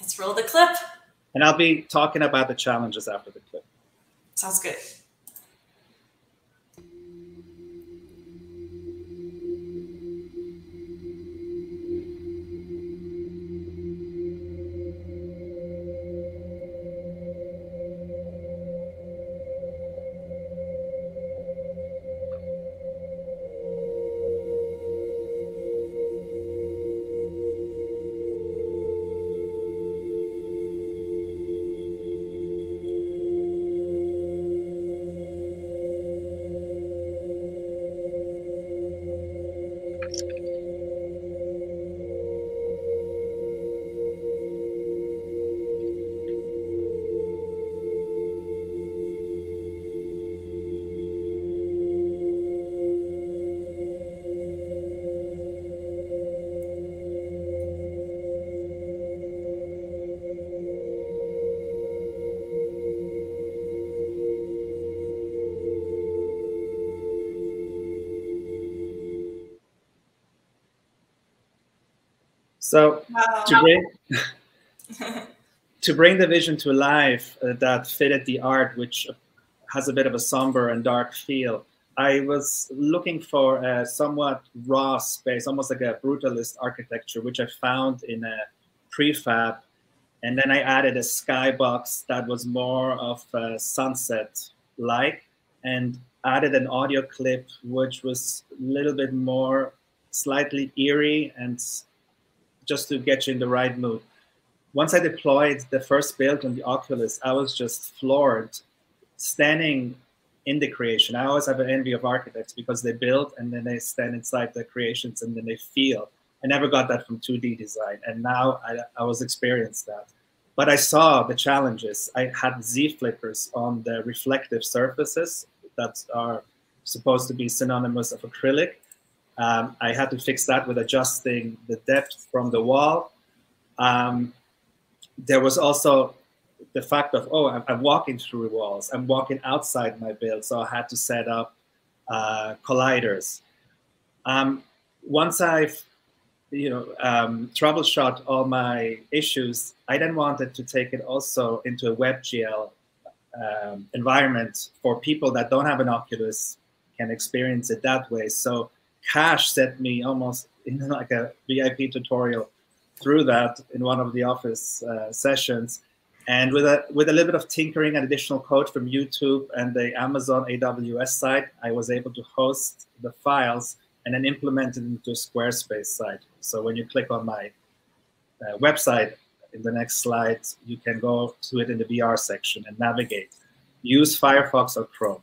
Let's roll the clip. And I'll be talking about the challenges after the clip. Sounds good. So wow. to bring to bring the vision to life uh, that fitted the art, which has a bit of a somber and dark feel, I was looking for a somewhat raw space, almost like a brutalist architecture, which I found in a prefab. And then I added a skybox that was more of a sunset like, and added an audio clip, which was a little bit more slightly eerie and just to get you in the right mood. Once I deployed the first build on the Oculus, I was just floored, standing in the creation. I always have an envy of architects because they build and then they stand inside the creations and then they feel. I never got that from 2D design, and now I, I was experienced that. But I saw the challenges. I had Z flippers on the reflective surfaces that are supposed to be synonymous of acrylic um, I had to fix that with adjusting the depth from the wall. Um, there was also the fact of, oh, I'm, I'm, walking through walls. I'm walking outside my build, so I had to set up uh, colliders. Um, once I've you know, um, troubleshot all my issues, I then wanted to take it also into a WebGL um, environment for people that don't have an Oculus can experience it that way. So Cash sent me almost in like a VIP tutorial through that in one of the office uh, sessions. And with a with a little bit of tinkering and additional code from YouTube and the Amazon AWS site, I was able to host the files and then implement it into a Squarespace site. So when you click on my uh, website in the next slide, you can go to it in the VR section and navigate. Use Firefox or Chrome.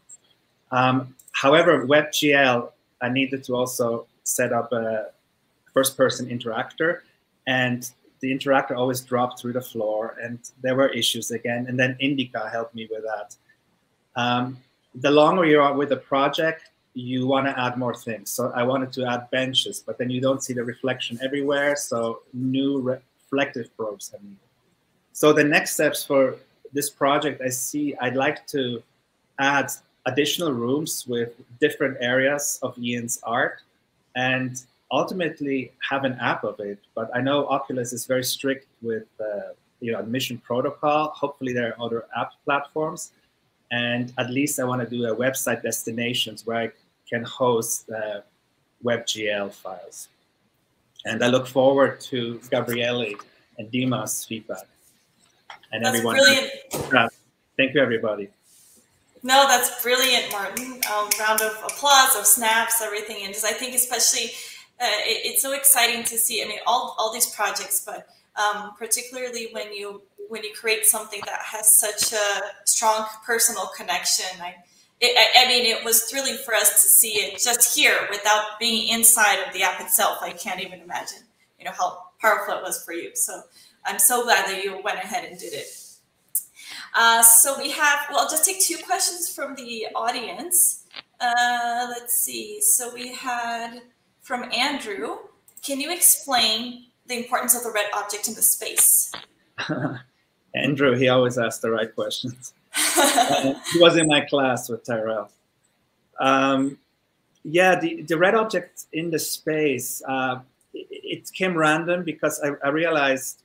Um, however, WebGL I needed to also set up a first person interactor and the interactor always dropped through the floor and there were issues again. And then Indica helped me with that. Um, the longer you are with a project, you want to add more things. So I wanted to add benches, but then you don't see the reflection everywhere. So new reflective probes. So the next steps for this project, I see I'd like to add additional rooms with different areas of Ian's art. And ultimately have an app of it. But I know Oculus is very strict with uh, you know admission protocol. Hopefully, there are other app platforms, and at least I want to do a website destinations where I can host uh, WebGL files. And I look forward to Gabriele and Dima's feedback and That's everyone. Brilliant. Thank you, everybody. No, that's brilliant, Martin. Um, round of applause, of snaps, everything, and just I think especially uh, it, it's so exciting to see. I mean, all all these projects, but um, particularly when you when you create something that has such a strong personal connection. I, it, I, I mean, it was thrilling for us to see it just here without being inside of the app itself. I can't even imagine, you know, how powerful it was for you. So I'm so glad that you went ahead and did it. Uh, so we have, well, I'll just take two questions from the audience. Uh, let's see. So we had from Andrew, can you explain the importance of the red object in the space? Andrew, he always asks the right questions. uh, he was in my class with Tyrell. Um, yeah, the, the red object in the space, uh, it, it, came random because I, I realized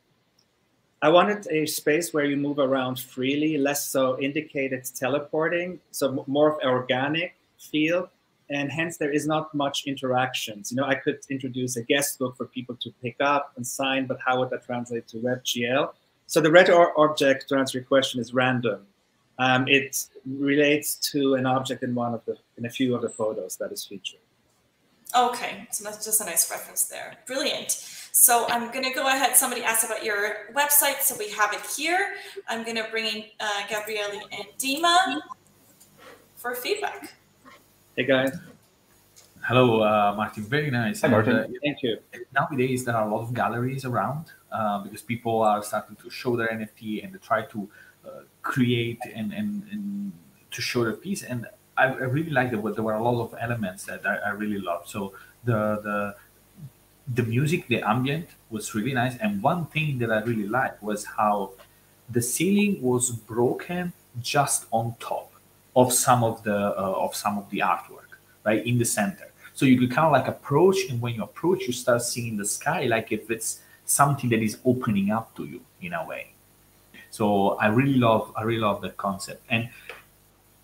I wanted a space where you move around freely, less so indicated teleporting, so more of an organic feel, and hence there is not much interactions. You know, I could introduce a guest book for people to pick up and sign, but how would that translate to WebGL? So the red object, to answer your question, is random. Um, it relates to an object in one of the in a few of the photos that is featured. Okay, so that's just a nice reference there. Brilliant. So I'm going to go ahead. Somebody asked about your website, so we have it here. I'm going to bring in uh, Gabriele and Dima for feedback. Hey, guys. Hello, uh, Martin. Very nice. Hi, Martin. And, uh, Thank you. Nowadays, there are a lot of galleries around uh, because people are starting to show their NFT and they try to uh, create and, and, and to show their piece. And I, I really like that there were a lot of elements that I, I really love. So the the the music, the ambient was really nice. And one thing that I really liked was how the ceiling was broken just on top of some of the uh, of some of the artwork, right in the center. So you could kind of like approach, and when you approach, you start seeing the sky like if it's something that is opening up to you in a way. So I really love I really love that concept. And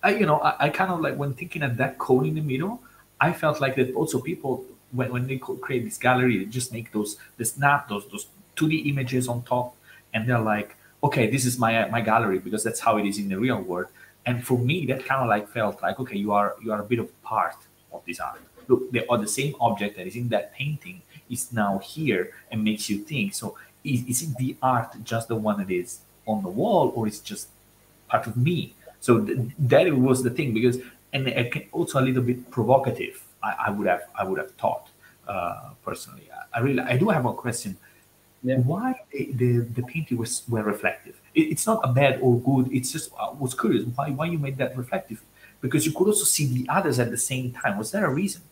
I, you know, I, I kind of like when thinking of that cone in the middle, I felt like that also people when, when they create this gallery, they just make those the snap those those 2D images on top, and they're like, okay, this is my my gallery because that's how it is in the real world. And for me, that kind of like felt like, okay, you are you are a bit of part of this art. Look, the, or the same object that is in that painting is now here and makes you think. So is, is it the art just the one that is on the wall, or is just part of me? So th- that was the thing because and also a little bit provocative I, I would have I would have thought uh, personally. I really I do have a question. Yeah. Why the the painting was were reflective? It, it's not a bad or good. It's just I was curious why why you made that reflective because you could also see the others at the same time. Was there a reason?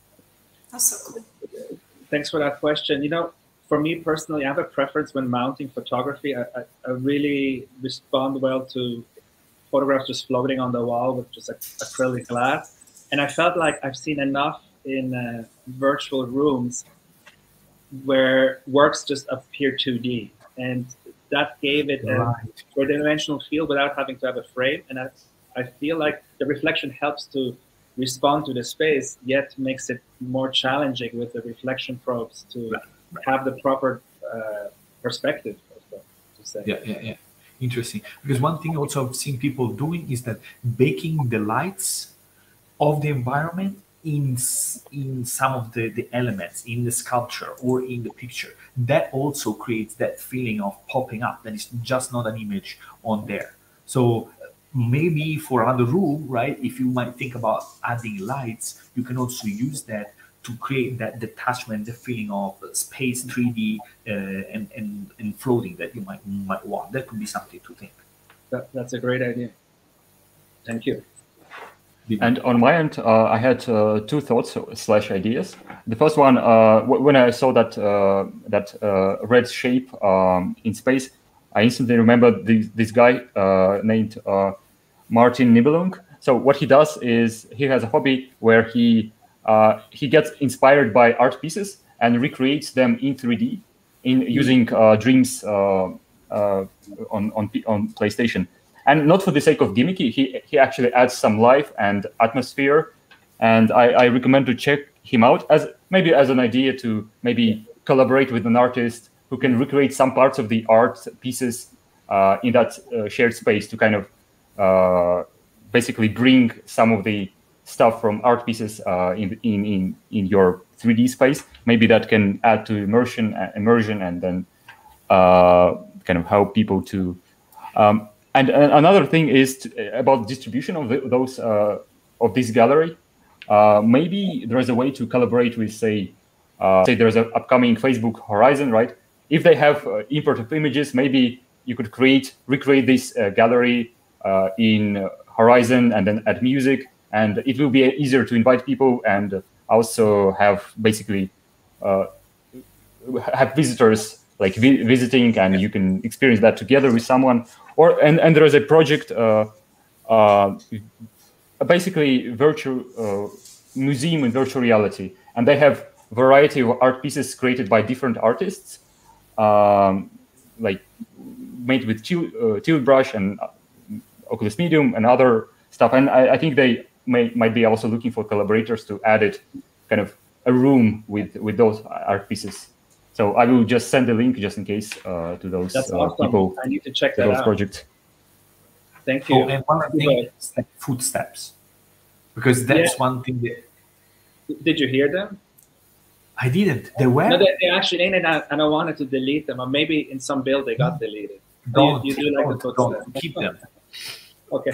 That's so cool. Thanks for that question. You know, for me personally, I have a preference when mounting photography. I, I, I really respond well to photographs just floating on the wall with just acrylic glass. And I felt like I've seen enough in uh, virtual rooms where works just appear 2D, and that gave it right. a four-dimensional feel without having to have a frame. And I, I feel like the reflection helps to respond to the space, yet makes it more challenging with the reflection probes to right. Have the proper uh, perspective. To say. Yeah, yeah, yeah. Interesting. Because one thing also I've seen people doing is that baking the lights of the environment in in some of the, the elements in the sculpture or in the picture. That also creates that feeling of popping up that is just not an image on there. So maybe for another room right if you might think about adding lights you can also use that to create that detachment the feeling of space 3d uh, and, and and floating that you might might want. That could be something to think. That, that's a great idea. Thank you and on my end, uh, I had uh, two thoughts slash ideas. The first one, uh, when I saw that uh, that uh, red shape um, in space, I instantly remembered this, this guy uh, named Martin Nebelong. So what he does is he has a hobby where he he gets inspired by art pieces and recreates them in 3D in using Dreams on, on, on PlayStation. And not for the sake of gimmicky, he, he actually adds some life and atmosphere. And I, I recommend to check him out as maybe as an idea to maybe collaborate with an artist who can recreate some parts of the art pieces uh, in that uh, shared space to kind of uh, basically bring some of the stuff from art pieces uh, in, in, in, in your 3D space. Maybe that can add to immersion, uh, immersion and then uh, kind of help people to. Um, and another thing is to, about distribution of the, those of this gallery. maybe there is a way to collaborate with, say, say there's an upcoming Facebook Horizon, right? If they have import of images, maybe you could create recreate this uh, gallery uh, in Horizon and then add music, and it will be easier to invite people and also have basically uh, have visitors like vi visiting, and you can experience that together with someone. Or and and there is a project. basically virtual museum in virtual reality and they have variety of art pieces created by different artists um, like made with Tilt, uh, Brush and uh, Oculus Medium and other stuff. And I, I, think they may might be also looking for collaborators to add it kind of a room with with those art pieces. So I will just send the link just in case uh, to those That's uh, awesome. people. I need to check that those out. projects. Thank you. Oh, and one thing is like footsteps, because that's Yeah. one thing that Did you hear them? I didn't. They were No, they, they actually in and I, and I wanted to delete them, or maybe in some build they got deleted. don't, you do like the don't, footsteps. don't keep them. Okay.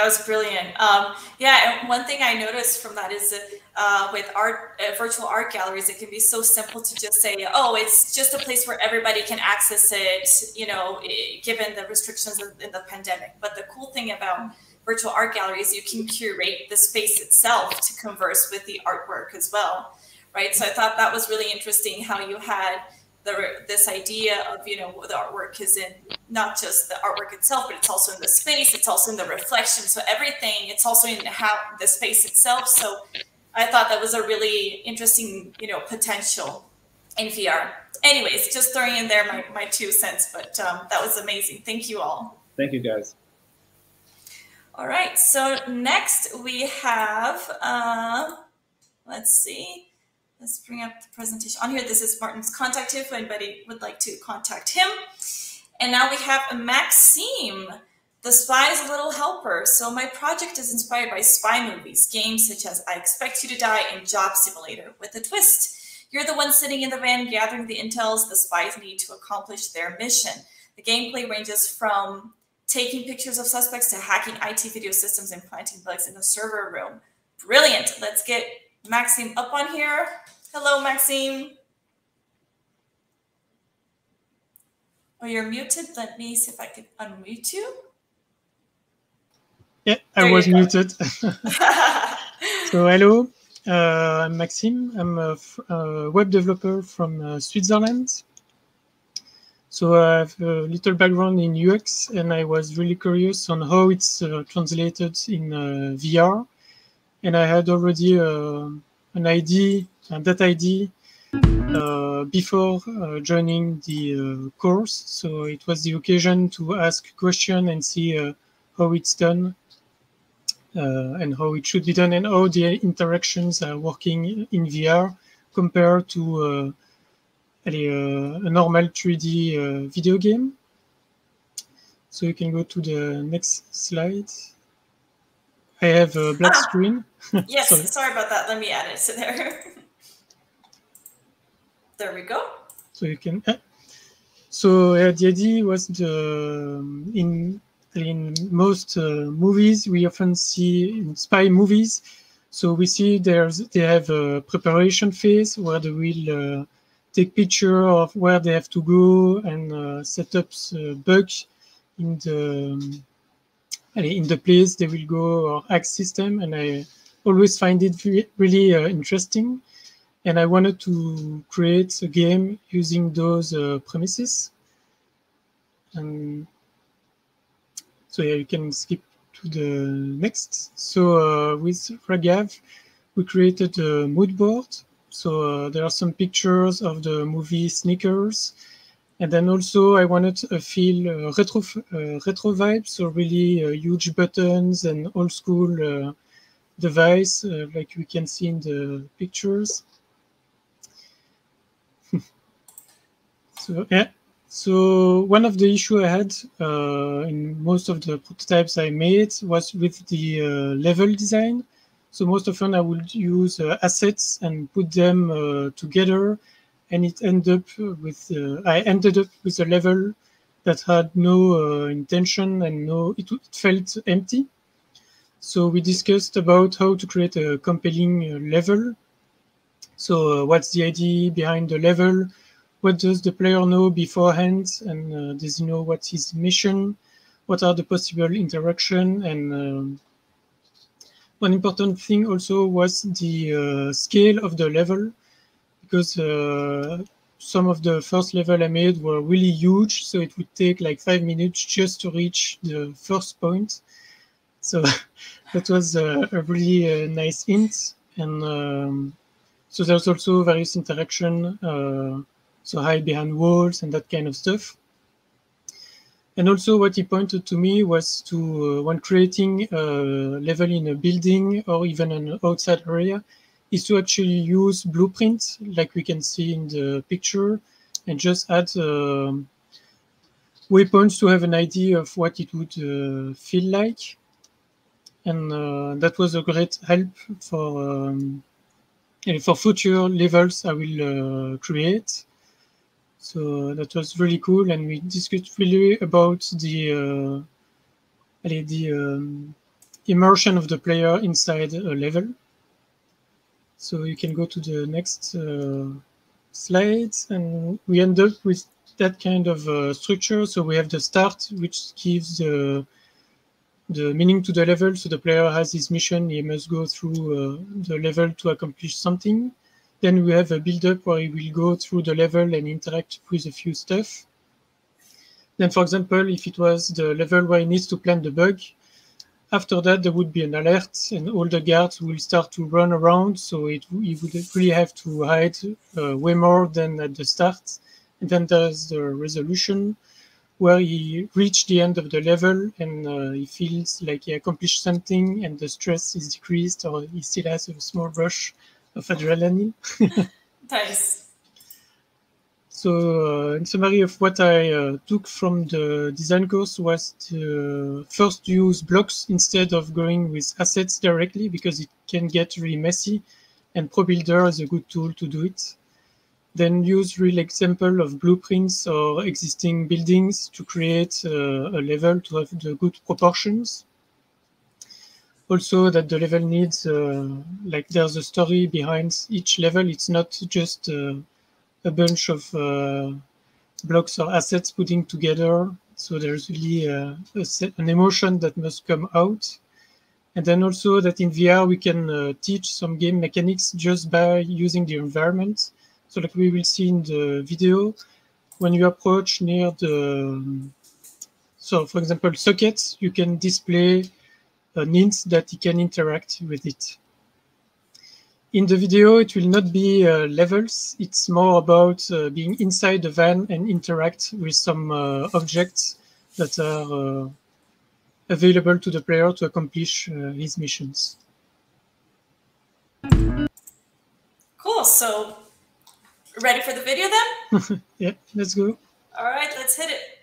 That was brilliant. Um, yeah, and one thing I noticed from that is that uh, with art, uh, virtual art galleries, it can be so simple to just say, "Oh, it's just a place where everybody can access it," you know, given the restrictions in the pandemic. But the cool thing about virtual art galleries, you can curate the space itself to converse with the artwork as well, right? So I thought that was really interesting how you had the this idea of you know the artwork is in not just the artwork itself, but it's also in the space. It's also in the reflection. So everything. It's also in how the space itself. So I thought that was a really interesting you know potential in VR. Anyways, just throwing in there my, my two cents, but um, that was amazing. Thank you all. Thank you, guys. All right. So next we have, uh, let's see. Let's bring up the presentation on here. This is Martin's contact info. If anybody would like to contact him. And now we have Maxime. The spy is a little helper. So my project is inspired by spy movies, games such as I Expect You to Die and Job Simulator with a twist. You're the one sitting in the van gathering the intels the spies need to accomplish their mission. The gameplay ranges from taking pictures of suspects to hacking IT video systems and planting bugs in the server room. Brilliant. Let's get Maxime up on here. Hello, Maxime. Oh, you're muted. Let me see if I can unmute you. Yeah, There I was muted. so hello, uh, I'm Maxime. I'm a, web developer from uh, Switzerland. So I have a little background in UX, and I was really curious on how it's uh, translated in uh, VR. And I had already uh, an ID, uh, that ID, uh, before uh, joining the course. So it was the occasion to ask question and see how it's done and how it should be done and how the interactions are working in VR compared to a normal 3D uh, video game. So you can go to the next slide. I have a black Ah. screen. yes, Sorry. sorry about that. Let me add it to there. there we go. so you can uh, so uh, the idea was the um, in in most uh, movies we often see in spy movies so we see there's they have a preparation phase where they will uh, take picture of where they have to go and uh, set up uh, bugs in the um, in the place they will go or hack system and i always find it re- really uh, interesting and I wanted to create a game using those uh, premises. And so yeah, you can skip to the next. So uh, with Raghav, we created a mood board So uh, there are some pictures of the movie Sneakers. And then also I wanted to feel uh, retro, uh, retro vibes, so really uh, huge buttons and old school uh, device, like we can see in the pictures. so yeah, so one of the issue I had uh, in most of the prototypes I made was with the uh, level design. So most often I would use uh, assets and put them uh, together, and it ended up with uh, I ended up with a level that had no uh, intention and no it, it, felt empty. So we discussed about how to create a compelling level. So what's the idea behind the level? what does the player know beforehand and uh, does he know what's his mission what are the possible interaction and um, one important thing also was the uh, scale of the level because uh, some of the first level I made were really huge so it would take like five minutes just to reach the first point so that was a really uh, nice hint and um, so there's also various interaction uh, so hide behind walls and that kind of stuff. And also what he pointed to me was to, uh, when creating a level in a building or even an outside area, is to actually use blueprints like we can see in the picture and just add uh, waypoints to have an idea of what it would uh, feel like. And uh, that was a great help for um, for future levels I will uh, create. So that was really cool, and we discussed really about the uh, the um, immersion of the player inside a level. So you can go to the next uh, slide, and we end up with that kind of uh, structure. So we have the start, which gives the the meaning to the level. So the player has his mission; he must go through uh, the level to accomplish something. Then we have a build-up where he will go through the level and interact with a few stuff. Then, for example, if it was the level where he needs to plant the bug, after that there would be an alert and all the guards will start to run around. So it, it would really have to hide uh, way more than at the start. And then there's the resolution where he reached the end of the level and uh, he feels like he accomplished something and the stress is decreased or he still has a small rush of adrenaline. nice. So, uh, in summary of what I uh, took from the design course was to first use blocks instead of going with assets directly because it can get really messy and ProBuilder is a good tool to do it. Then use real example of blueprints or existing buildings to create uh, a level to have the good proportions also that the level needs uh, like there's a story behind each level it's not just uh, a bunch of uh, blocks or assets putting together. So there's really uh, set, an emotion that must come out. And then also that in vr we can uh, teach some game mechanics just by using the environment. So like we will see in the video when you approach near the so for example sockets you can display an int that he can interact with it. In the video, it will not be uh, levels. It's more about uh, being inside the van and interact with some uh, objects that are uh, available to the player to accomplish uh, his missions. Cool. So, ready for the video then? yeah, let's go. All right, let's hit it.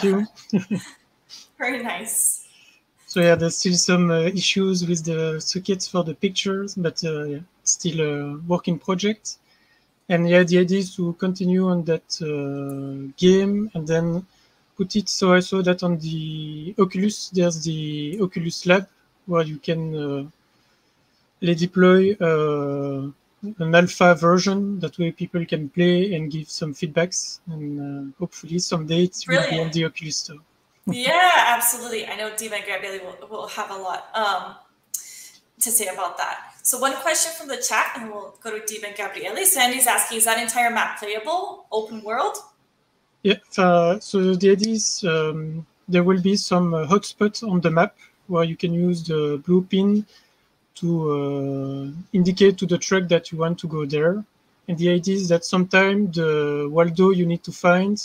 Thank you. Very nice. So yeah, there's still some uh, issues with the sockets for the pictures, but uh, yeah, still a working project. And yeah, the idea is to continue on that uh, game and then put it. So I saw that on the Oculus, there's the Oculus Lab where you can uh, deploy uh, an alpha version. That way people can play and give some feedbacks. And uh, hopefully someday it will be on the Oculus Store. yeah, absolutely. I know Dima and Gabriele will, will have a lot um, to say about that. So one question from the chat, and we'll go to Dima and Gabriele. Sandy's asking, is that entire map playable, open world? Yeah, uh, so the idea is um, there will be some uh, hotspots on the map where you can use the blue pin to uh, indicate to the truck that you want to go there. And the idea is that sometime the Waldo you need to find,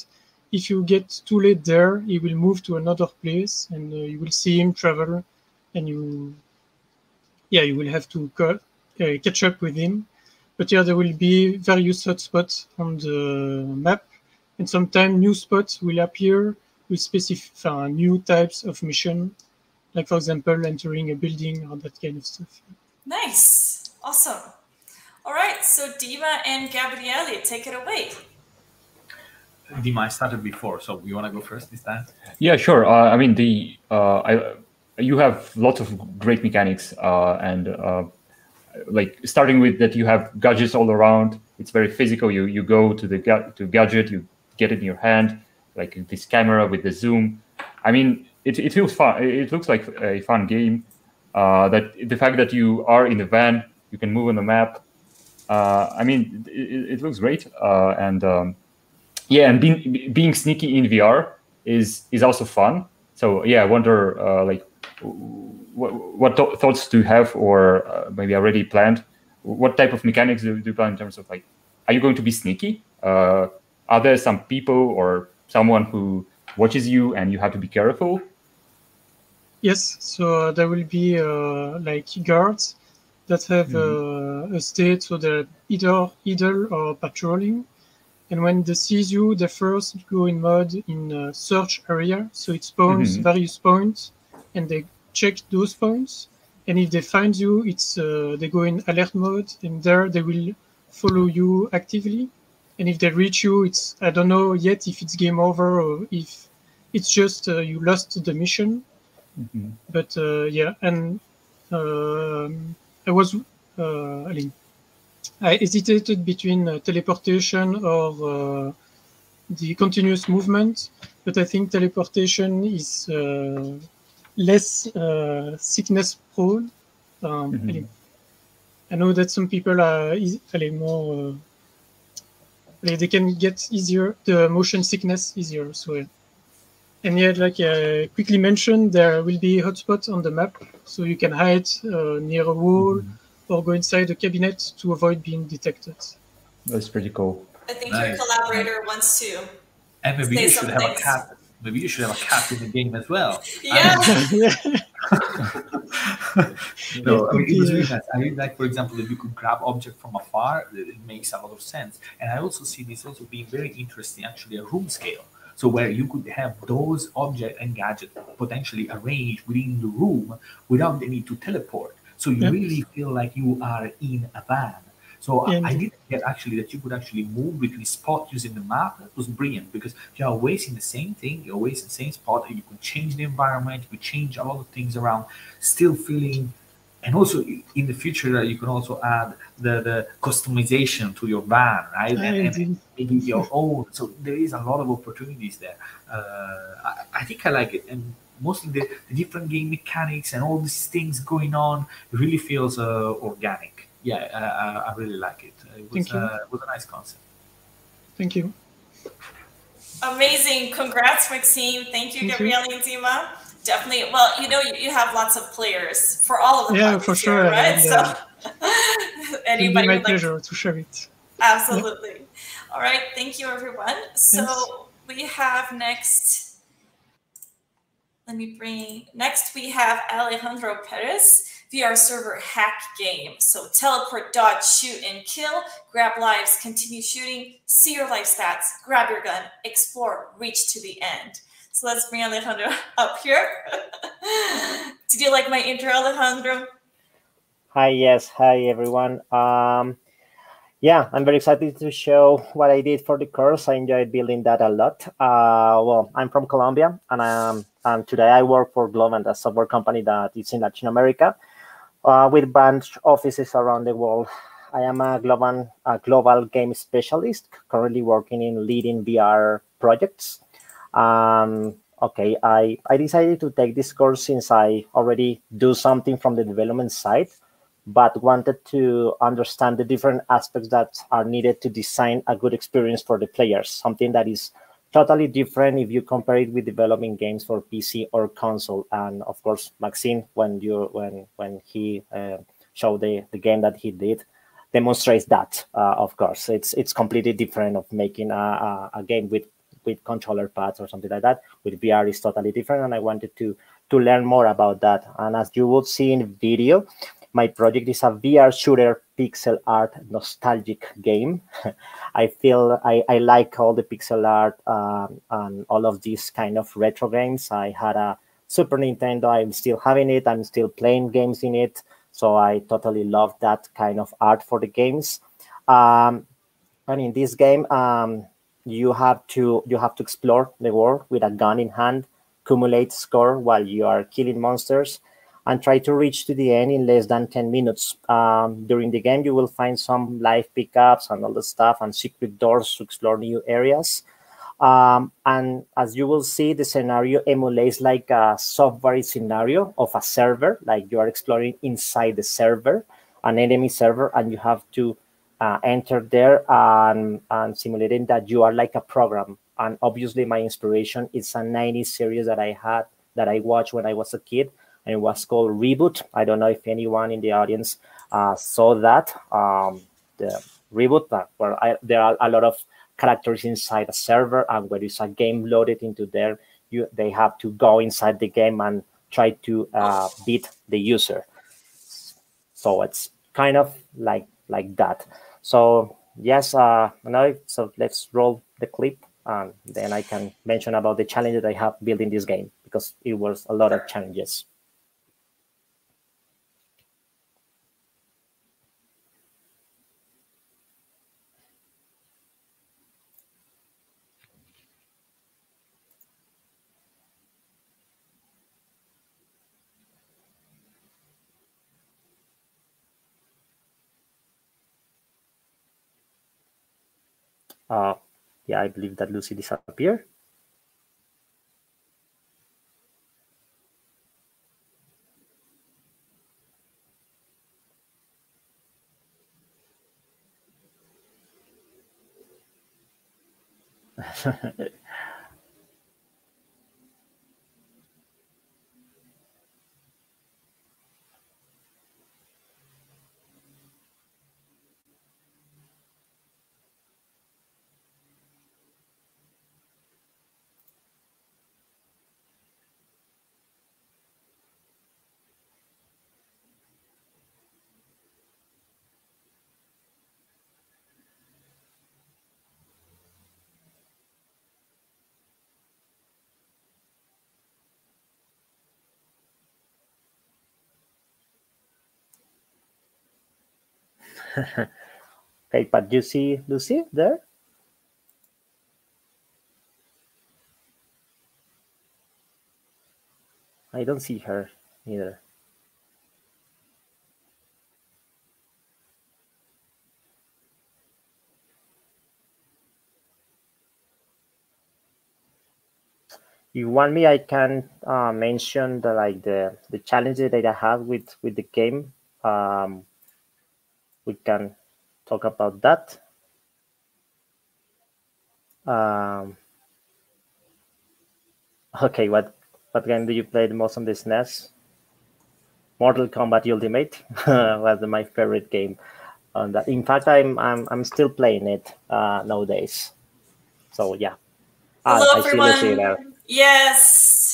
if you get too late there, he will move to another place and uh, you will see him travel and you, yeah, you will have to uh, catch up with him. But yeah, there will be various hotspots on the map and sometimes new spots will appear with specific uh, new types of mission like for example entering a building or that kind of stuff. Nice. Awesome. All right. So dima and gabriele take it away. Dima i started before so you want to go first this time? Yeah sure. Uh, i mean the uh, I, you have lots of great mechanics uh, and uh, like starting with that you have gadgets all around it's very physical. You you go to the ga- to gadget you get it in your hand like this camera with the zoom. I mean it, it feels fun. It looks like a fun game. Uh, that the fact that you are in the van, you can move on the map. Uh, I mean, it, it looks great. Uh, and um, yeah, and being being sneaky in VR is is also fun. So yeah, I wonder uh, like what what th- thoughts do you have, or uh, maybe already planned? What type of mechanics do, do you plan in terms of like, are you going to be sneaky? Uh, are there some people or someone who watches you and you have to be careful Yes, so there will be uh, like guards that have mm-hmm. uh, a state, so they're either idle or patrolling. And when they sees you, they first go in mode in search area. So it spawns mm-hmm. various points, and they check those points. And if they find you, it's uh, they go in alert mode, and there they will follow you actively. And if they reach you, it's I don't know yet if it's game over or if it's just uh, you lost the mission Mm-hmm. But uh, yeah, and um, I was, uh, I, I hesitated between uh, teleportation or the continuous movement, but I think teleportation is less sickness prone. Um, mm-hmm. I know that some people are more they can get easier the motion sickness easier. So yeah. And yet, like I uh, quickly mentioned, there will be hotspots on the map, so you can hide uh, near a wall mm-hmm. or go inside a cabinet to avoid being detected. That's pretty cool. I think nice. your collaborator wants to. And maybe you should have a cat. Maybe you should have a cat in the game as well. Yeah. no, I mean, it was really nice. I mean, like, for example, if you could grab object from afar, it makes a lot of sense. And I also see this also being very interesting, actually, a room scale so where you could have those object and gadget potentially arranged within the room without the need to teleport. So you yep. really feel like you are in a van. So yeah. I, I didn't get actually that you could actually move between spots using the map. That was brilliant because you're always in the same thing, you're always in the same spot, and you could change the environment, you could change a lot of things around, still feeling and also in the future you can also add the, the customization to your van right? And, and maybe your own. So there is a lot of opportunities there. Uh, I, I, think i like it. And mostly the, the, different game mechanics and all these things going on really feels uh, organic. Yeah I, I, really like it. It was, uh, it was a nice concept. Thank you. Amazing. Congrats maxime. Thank you gabriele and dima definitely. Well, you know, you, you have lots of players for all of the yeah, for sure, here, right? And, uh, so anybody my pleasure like... to share it. Absolutely. Yeah. All right, thank you, everyone. So Thanks. we have next. Let me bring next. We have Alejandro Perez. VR server hack game. So teleport, dodge, shoot, and kill. Grab lives, continue shooting, see your life stats, grab your gun, explore, reach to the end. So let's bring Alejandro up here. Did you like my intro, Alejandro? Hi, yes. Hi, everyone. Um, yeah, I'm very excited to show what I did for the course. I enjoyed building that a lot. Uh, well, I'm from Colombia, and, um, and today I work for Globant, a software company that is in Latin America, uh, with branch offices around the world. I am a global, a global game specialist, currently working in leading VR projects. Um, okay, I, I decided to take this course since I already do something from the development side, but wanted to understand the different aspects that are needed to design a good experience for the players, something that is totally different if you compare it with developing games for PC or console. And of course, Maxime, when you when when he uh, showed the, the game that he did, demonstrates that. Uh, of course, it's it's completely different of making a, a, a game with with controller pads or something like that. With VR is totally different, and I wanted to to learn more about that. And as you would see in video, my project is a VR shooter pixel art nostalgic game. I feel I, I like all the pixel art um, and all of these kind of retro games. I had a Super Nintendo. I'm still having it. I'm still playing games in it. So I totally love that kind of art for the games. Um, and in this game, um, you have to you have to explore the world with a gun in hand, accumulate score while you are killing monsters, and try to reach to the end in less than 10 minutes. Um, during the game, you will find some life pickups and all the stuff and secret doors to explore new areas. Um, and as you will see, the scenario emulates like a software scenario of a server, like you are exploring inside the server, an enemy server, and you have to uh, enter there and, and simulating that you are like a program. And obviously, my inspiration is a 90s series that I had that I watched when I was a kid, and it was called Reboot. I don't know if anyone in the audience uh, saw that. Um, the Reboot, uh, where I, there are a lot of characters inside a server, and where is a game loaded into there, you they have to go inside the game and try to uh, beat the user. So it's kind of like like that. So yes, uh, so let's roll the clip, and then I can mention about the challenge that I have building this game because it was a lot of challenges. Uh, yeah, I believe that Lucy disappeared. okay, but you see Lucy there? I don't see her either. You want me, I can uh, mention the like the the challenges that I have with with the game. Um, we can talk about that. Um, okay, what what game do you play the most on this NES? Mortal Kombat Ultimate was my favorite game. On that, in fact, I'm I'm I'm still playing it uh, nowadays. So yeah. Hello, ah, everyone. Yes.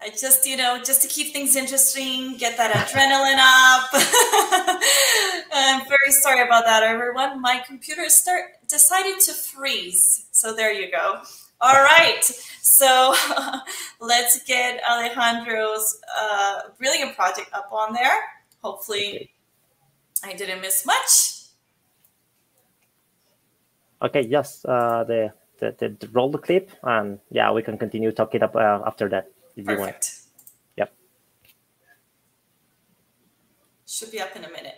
I just, you know, just to keep things interesting, get that adrenaline up. I'm very sorry about that, everyone. My computer start decided to freeze. So there you go. All right. So let's get Alejandro's uh, brilliant project up on there. Hopefully, I didn't miss much. Okay, yes, uh, the, the, the, roll the clip, and yeah, we can continue talking up uh, after that if Perfect. you want. Yep. Should be up in a minute.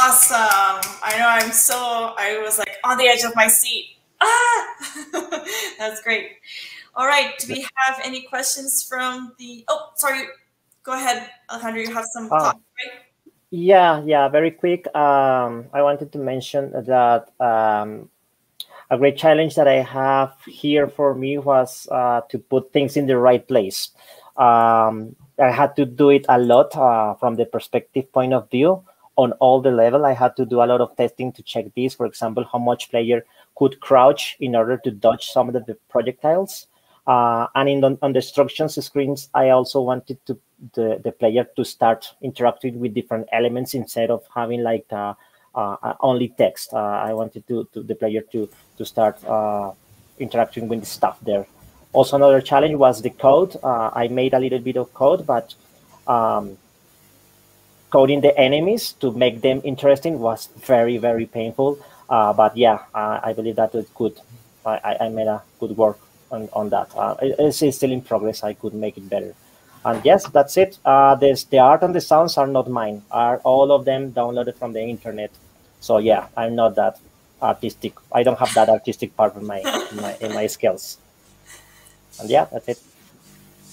Awesome. I know I'm so, I was like on the edge of my seat. Ah, that's great. All right. Do we have any questions from the, oh, sorry. Go ahead, Alejandro. You have some uh, thoughts, right? Yeah, yeah, very quick. Um, I wanted to mention that um, a great challenge that I have here for me was uh, to put things in the right place. Um, I had to do it a lot uh, from the perspective point of view on all the level. I had to do a lot of testing to check this. For example, how much player could crouch in order to dodge some of the, projectiles. Uh, and in the, on the instructions screens, I also wanted to the, the player to start interacting with different elements instead of having like uh, uh, only text. Uh, I wanted to, to, the player to to start uh, interacting with the stuff there. Also, another challenge was the code. Uh, I made a little bit of code, but um, coding the enemies to make them interesting was very, very painful. Uh, but yeah, uh, I believe that was good. I, I made a good work on, on that. Uh, it's still in progress. I could make it better. And yes, that's it. Uh, there's, the art and the sounds are not mine. Are all of them downloaded from the internet? So yeah, I'm not that artistic. I don't have that artistic part of my in my, in my skills and yeah, that's it.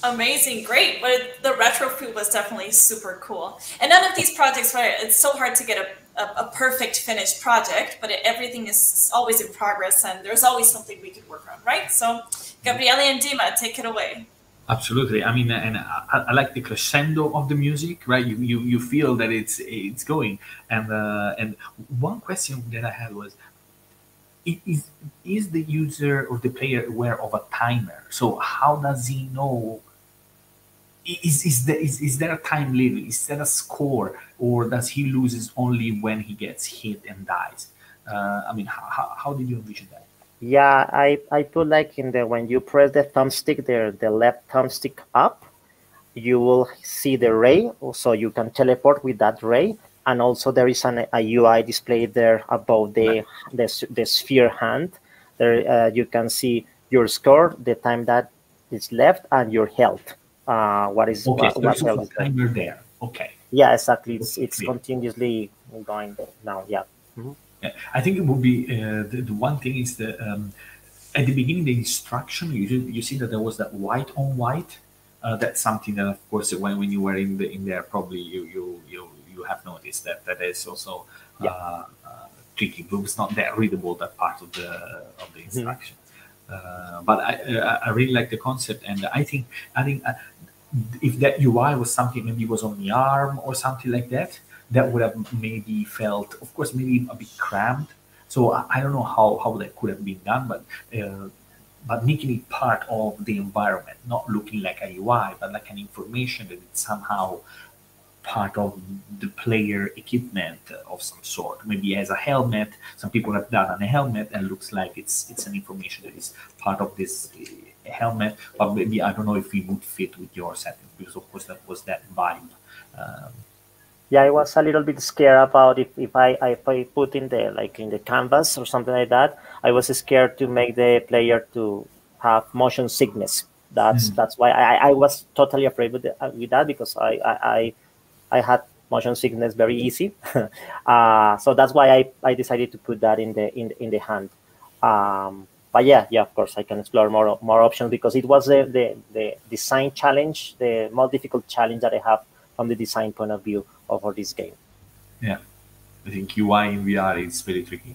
Amazing, great. But the retrofit was definitely super cool. And none of these projects, right? It's so hard to get a, a, a perfect finished project, but it, everything is always in progress, and there's always something we could work on, right? So, Gabriele and Dima, take it away. Absolutely. I mean, and I, I, like the crescendo of the music, right? You you, you feel that it's it's going. And uh, and one question that I had was, is is the user or the player aware of a timer? So how does he know? Is is there is, is there a time limit? Is there a score, or does he loses only when he gets hit and dies? Uh, I mean, how, how did you envision that? Yeah, I, I put like in the when you press the thumbstick there, the left thumbstick up, you will see the ray, so you can teleport with that ray. And also there is an, a UI displayed there above the, the, the sphere hand. There uh, you can see your score, the time that is left, and your health. Uh, what is okay? What, so what there's a timer there. Okay. Yeah, exactly. It's it's continuously going now. Yeah. Mm -hmm. I think it would be uh, the, the, one thing is that um, at the beginning, the instruction, you, you see that there was that white on white. Uh, that's something that, of course, when, when you were in the in there, probably you you you, you have noticed that that is also yeah. uh, uh tricky. But it's not that readable that part of the of the mm-hmm. instruction. Mm-hmm. but I uh, I really like the concept, and I think I think if that UI was something maybe was on the arm or something like that, that would have maybe felt, of course, maybe a bit cramped. So I, don't know how, how that could have been done, but uh, but making it part of the environment, not looking like a UI, but like an information that it's somehow part of the player equipment of some sort. Maybe as a helmet, some people have done a helmet and looks like it's it's an information that is part of this helmet. But maybe I don't know if it would fit with your setting because of course that was that vibe. Um, yeah, I was a little bit scared about if, if I if I put in the like in the canvas or something like that. I was scared to make the player to have motion sickness. That's mm. that's why I, I was totally afraid with, the, uh, with that because I, I I had motion sickness very easy. uh, so that's why I, I decided to put that in the in in the hand. Um, but yeah, yeah, of course, I can explore more more options because it was the, the the design challenge, the more difficult challenge that I have from the design point of view for this game. Yeah, I think UI in VR is very tricky.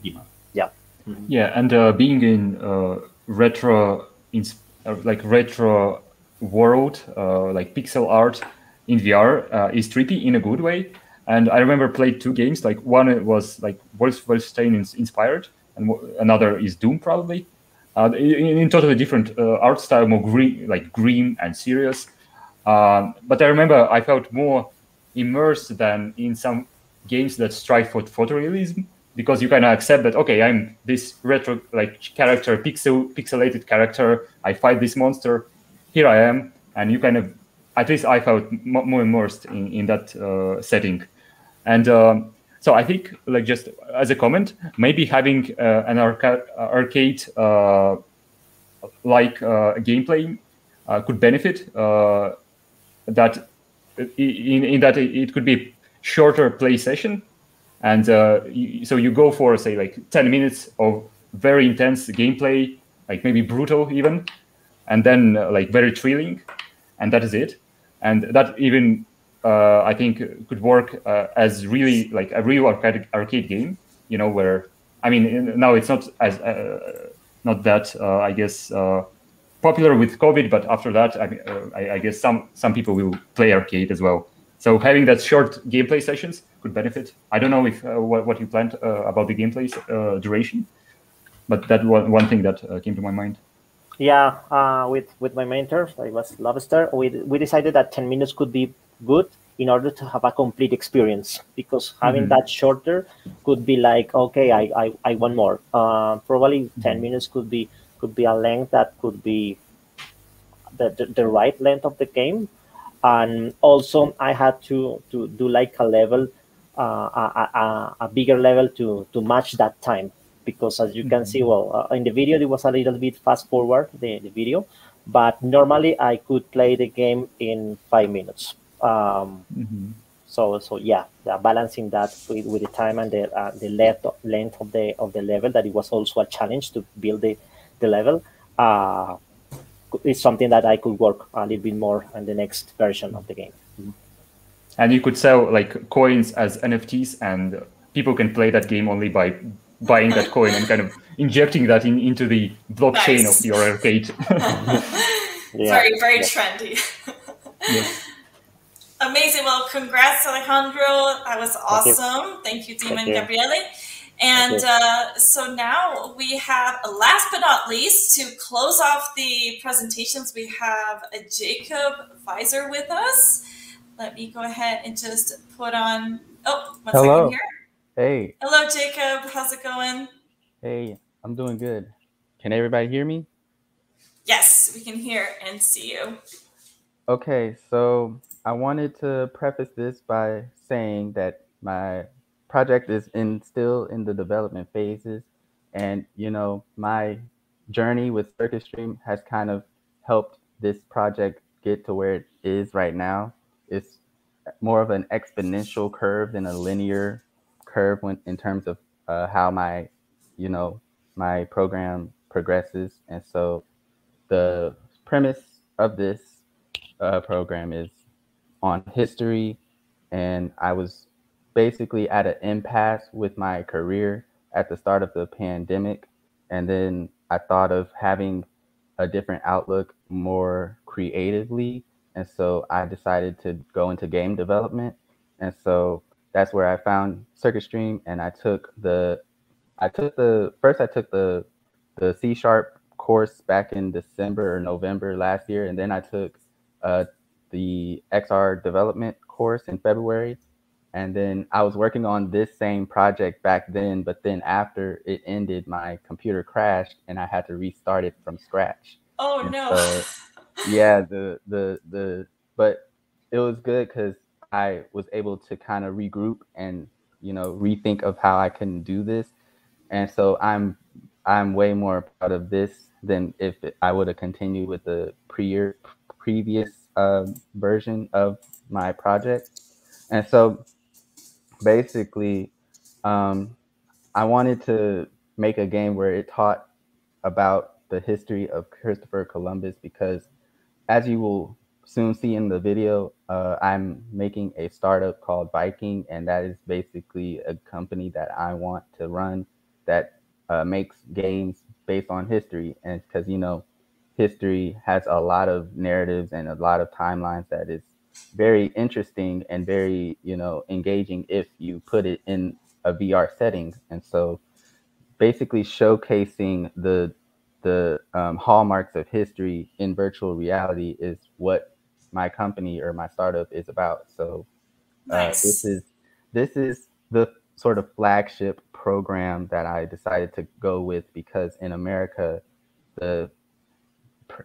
Yeah. Mm-hmm. Yeah, and uh, being in uh, retro, in, uh, like retro world, uh, like pixel art in VR uh, is tricky in a good way. And I remember played two games. Like one was like Wolfenstein inspired, and another is Doom probably. Uh, in, in, totally different art style, more green, like green and serious. Um, but I remember I felt more immersed than in some games that strive for photorealism because you kind of accept that okay i'm this retro like character pixel pixelated character. I fight this monster. Here i am. And you kind of at least i felt more immersed in, in that uh, setting. And um, so i think like just as a comment maybe having uh, an arca- arcade uh, like uh, gameplay uh, could benefit uh, that in, in that it could be shorter play session and uh, so you go for say like 10 minutes of very intense gameplay like maybe brutal even and then uh, like very thrilling and that is it. And that even uh, i think could work uh, as really like a real arcade, arcade game you know where i mean now it's not as uh, not that uh, i guess popular with COVID, but after that, I, uh, I, I, guess some some people will play arcade as well. So having that short gameplay sessions could benefit. I don't know if uh, what, what you planned uh, about the gameplay uh, duration, but that one, one thing that uh, came to my mind. Yeah, uh, with with my mentor, I was Lobster. We we decided that ten minutes could be good in order to have a complete experience because having mm-hmm. that shorter could be like okay, I I, I want more. probably mm-hmm. ten minutes could be could be a length that could be the, the, the right length of the game and also i had to to do like a level uh, a, a, a, bigger level to to match that time because as you can see mm-hmm. well uh, in the video it was a little bit fast forward the, the video but normally i could play the game in five minutes um, mm-hmm. so so yeah, yeah balancing that with, with the time and the uh, the length length of the of the level that it was also a challenge to build the the level uh, is something that I could work a little bit more on the next version of the game. And you could sell like coins as NFTs, and people can play that game only by buying that coin and kind of injecting that in, into the blockchain nice. of your arcade. Yeah. Very, very yeah. trendy. yes. Amazing. Well, congrats, Alejandro. That was awesome. Thank you, Thank you Dima and Gabriele. And uh, so now we have, last but not least, to close off the presentations, we have a Jacob Weiser with us. Let me go ahead and just put on. Oh, one Hello. here. Hey. Hello, Jacob. How's it going? Hey, I'm doing good. Can everybody hear me? Yes, we can hear and see you. Okay, so I wanted to preface this by saying that my project is in still in the development phases. And you know my journey with circuit stream has kind of helped this project get to where it is right now. It's more of an exponential curve than a linear curve when in terms of uh, how my you know my program progresses. And so the premise of this uh, program is on history and i was basically at an impasse with my career at the start of the pandemic. And then I thought of having a different outlook more creatively. And so I decided to go into game development. And so that's where I found Circuit Stream and I took the I took the first I took the the C sharp course back in December or November last year, and then I took uh, the XR development course in February and then I was working on this same project back then, but then after it ended, my computer crashed and I had to restart it from scratch. Oh and no. So, yeah, the the the but it was good because I was able to kind of regroup and you know rethink of how I can do this, and so I'm I'm way more proud of this than if I would have continued with the pre previous uh, version of my project. And so basically, um, I wanted to make a game where it taught about the history of Christopher Columbus because, as you will soon see in the video, uh, I'm making a startup called Viking, and that is basically a company that I want to run that uh, makes games based on history. And because, you know, history has a lot of narratives and a lot of timelines that is very interesting and very you know engaging if you put it in a VR setting. And so, basically showcasing the the um, hallmarks of history in virtual reality is what my company or my startup is about. So uh, nice. this is this is the sort of flagship program that I decided to go with because in America, the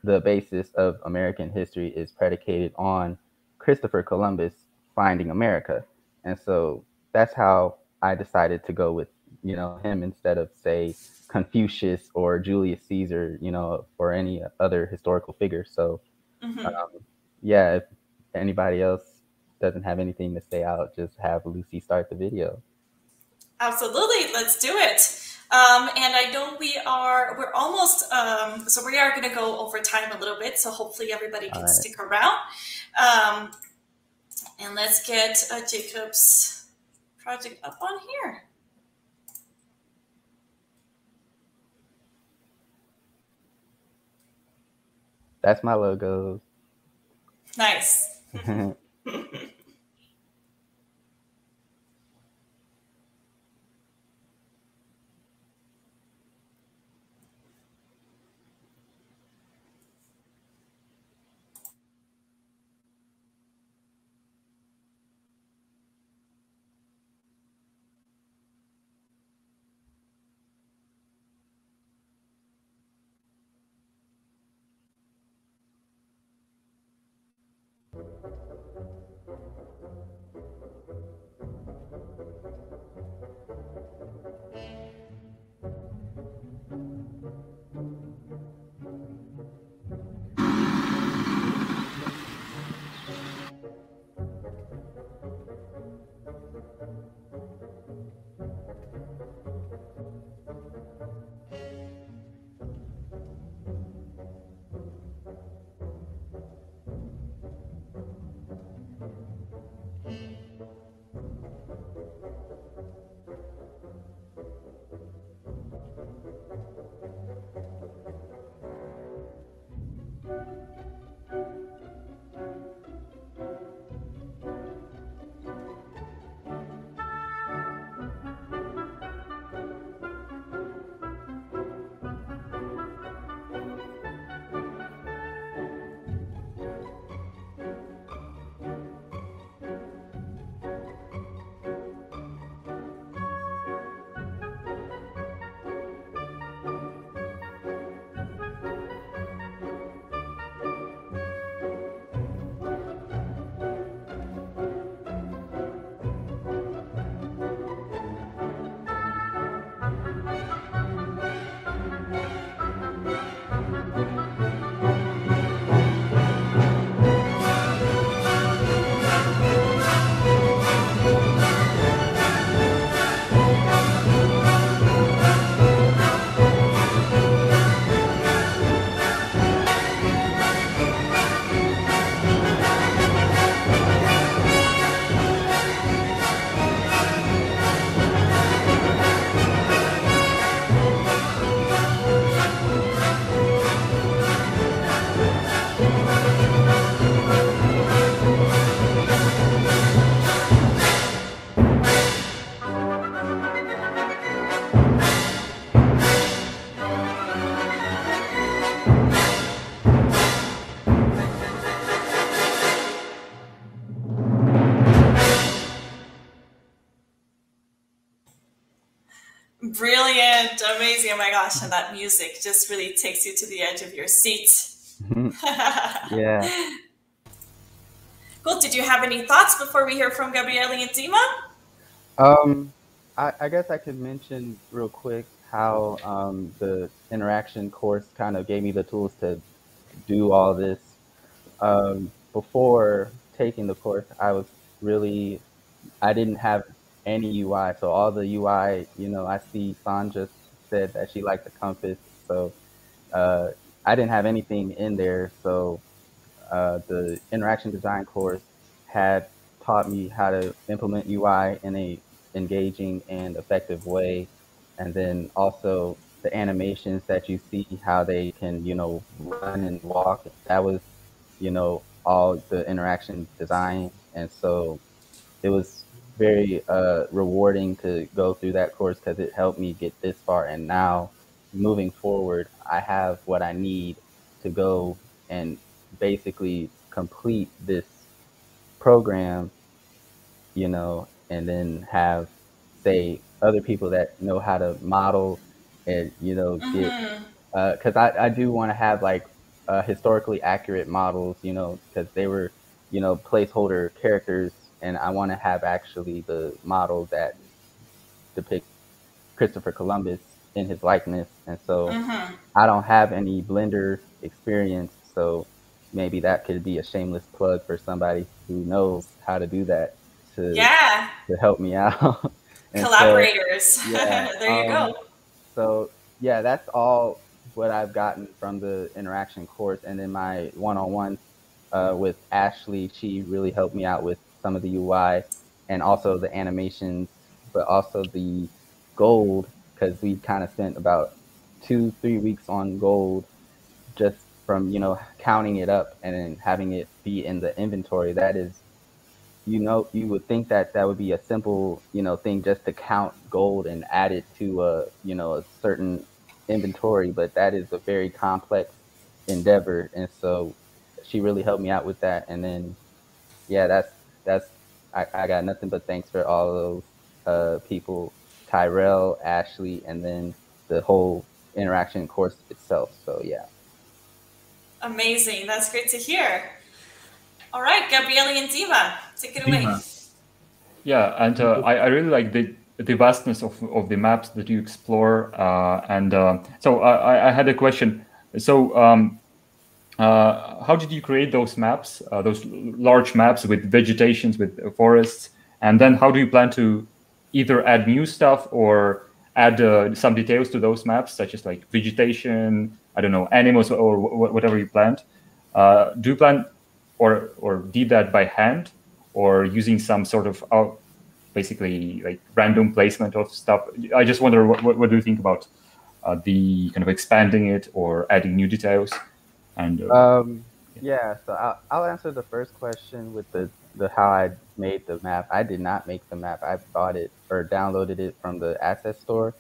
the basis of American history is predicated on Christopher Columbus finding America. And so that's how I decided to go with, you know, him instead of say Confucius or Julius Caesar, you know, or any other historical figure. So mm-hmm. um, yeah, if anybody else doesn't have anything to say, I'll just have Lucy start the video. Absolutely. Let's do it. Um, and I know we are, we're almost, um, so we are going to go over time a little bit. So hopefully everybody can right. stick around. Um, and let's get uh, Jacob's project up on here. That's my logo. Nice. gosh, and that music just really takes you to the edge of your seat. yeah. Cool. Did you have any thoughts before we hear from Gabriele and Dima? Um, I, I guess I could mention real quick how um, the interaction course kind of gave me the tools to do all this. Um, before taking the course, I was really, I didn't have any UI. So all the UI, you know, I see Sandra said that she liked the compass. So uh, I didn't have anything in there. So uh, the interaction design course had taught me how to implement UI in a engaging and effective way. And then also the animations that you see, how they can, you know, run and walk. That was, you know, all the interaction design. And so it was very uh, rewarding to go through that course because it helped me get this far. And now moving forward, I have what I need to go and basically complete this program, you know, and then have, say, other people that know how to model and, you know, get, because mm-hmm. uh, I, I do want to have like uh, historically accurate models, you know, because they were, you know, placeholder characters and I want to have actually the model that depicts Christopher Columbus in his likeness. And so mm-hmm. I don't have any Blender experience, so maybe that could be a shameless plug for somebody who knows how to do that to yeah to help me out. Collaborators. So, yeah, there you um, go. So yeah, that's all what I've gotten from the interaction course, and then my one-on-one uh, with Ashley, she really helped me out with some of the UI and also the animations, but also the gold because we kind of spent about two, three weeks on gold just from, you know, counting it up and then having it be in the inventory. That is, you know, you would think that that would be a simple, you know, thing just to count gold and add it to a, you know, a certain inventory, but that is a very complex endeavor. And so she really helped me out with that. And then, yeah, that's that's I, I got nothing but thanks for all those uh, people, Tyrell, Ashley, and then the whole interaction course itself. So yeah. Amazing. That's great to hear. All right, Gabriele and Dima, take it away. Yeah, and uh, I, I really like the the vastness of, of the maps that you explore. Uh, and uh, so I, I had a question. So um, uh, how did you create those maps, uh, those large maps with vegetations, with forests? And then how do you plan to either add new stuff or add uh, some details to those maps, such as like vegetation, I don't know, animals or whatever you planned? Uh, do you plan or, or did that by hand or using some sort of uh, basically like random placement of stuff? I just wonder what, what, what do you think about the kind of expanding it or adding new details? And uh, um, yeah, so I'll, I'll answer the first question with the, the how I made the map. I did not make the map. I bought it or downloaded it from the asset store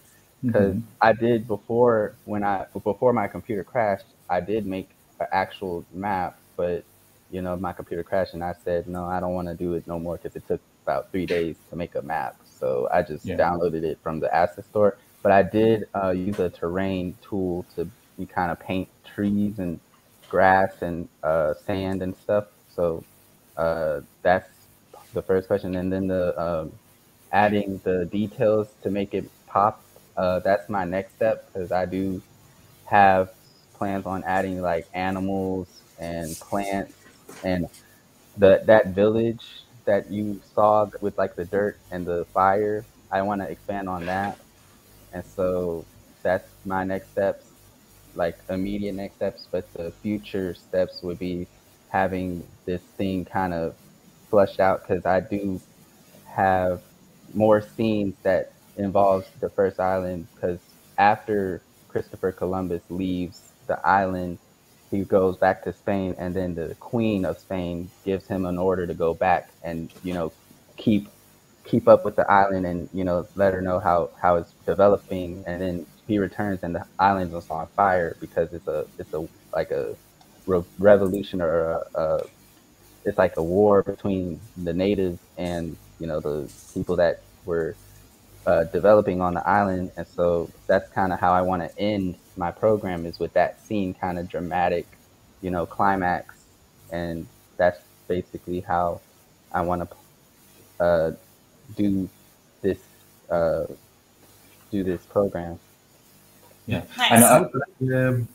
because mm-hmm. I did before when I before my computer crashed. I did make an actual map, but you know my computer crashed and I said no, I don't want to do it no more because it took about three days to make a map. So I just yeah. downloaded it from the asset store. But I did uh, use a terrain tool to kind of paint trees and grass and uh, sand and stuff. So uh, that's the first question, and then the um, adding the details to make it pop. Uh, that's my next step because I do have plans on adding like animals and plants and the that village that you saw with like the dirt and the fire. I want to expand on that, and so that's my next steps like immediate next steps, but the future steps would be having this thing kind of flushed out because I do have more scenes that involves the first island because after Christopher Columbus leaves the island, he goes back to Spain and then the queen of Spain gives him an order to go back and, you know, keep keep up with the island and, you know, let her know how, how it's developing. And then he returns and the island is on fire because it's a it's a like a re- revolution or a, a, it's like a war between the natives and you know the people that were uh, developing on the island, and so that's kind of how I want to end my program is with that scene, kind of dramatic, you know, climax, and that's basically how I want to uh, do this uh, do this program. Yeah, Nice. and uh, the,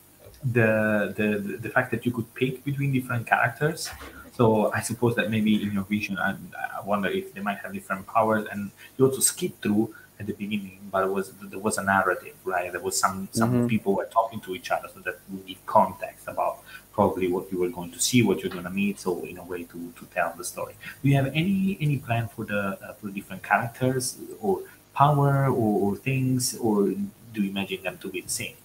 the the the fact that you could pick between different characters. So I suppose that maybe in your vision, I, I wonder if they might have different powers, and you also skip through at the beginning, but it was there was a narrative, right? There was some some Mhm. people were talking to each other, so that we need context about probably what you were going to see, what you're going to meet. So in a way to, to tell the story. Do you have any any plan for the uh, for different characters or power or, or things, or do you imagine them to be the same?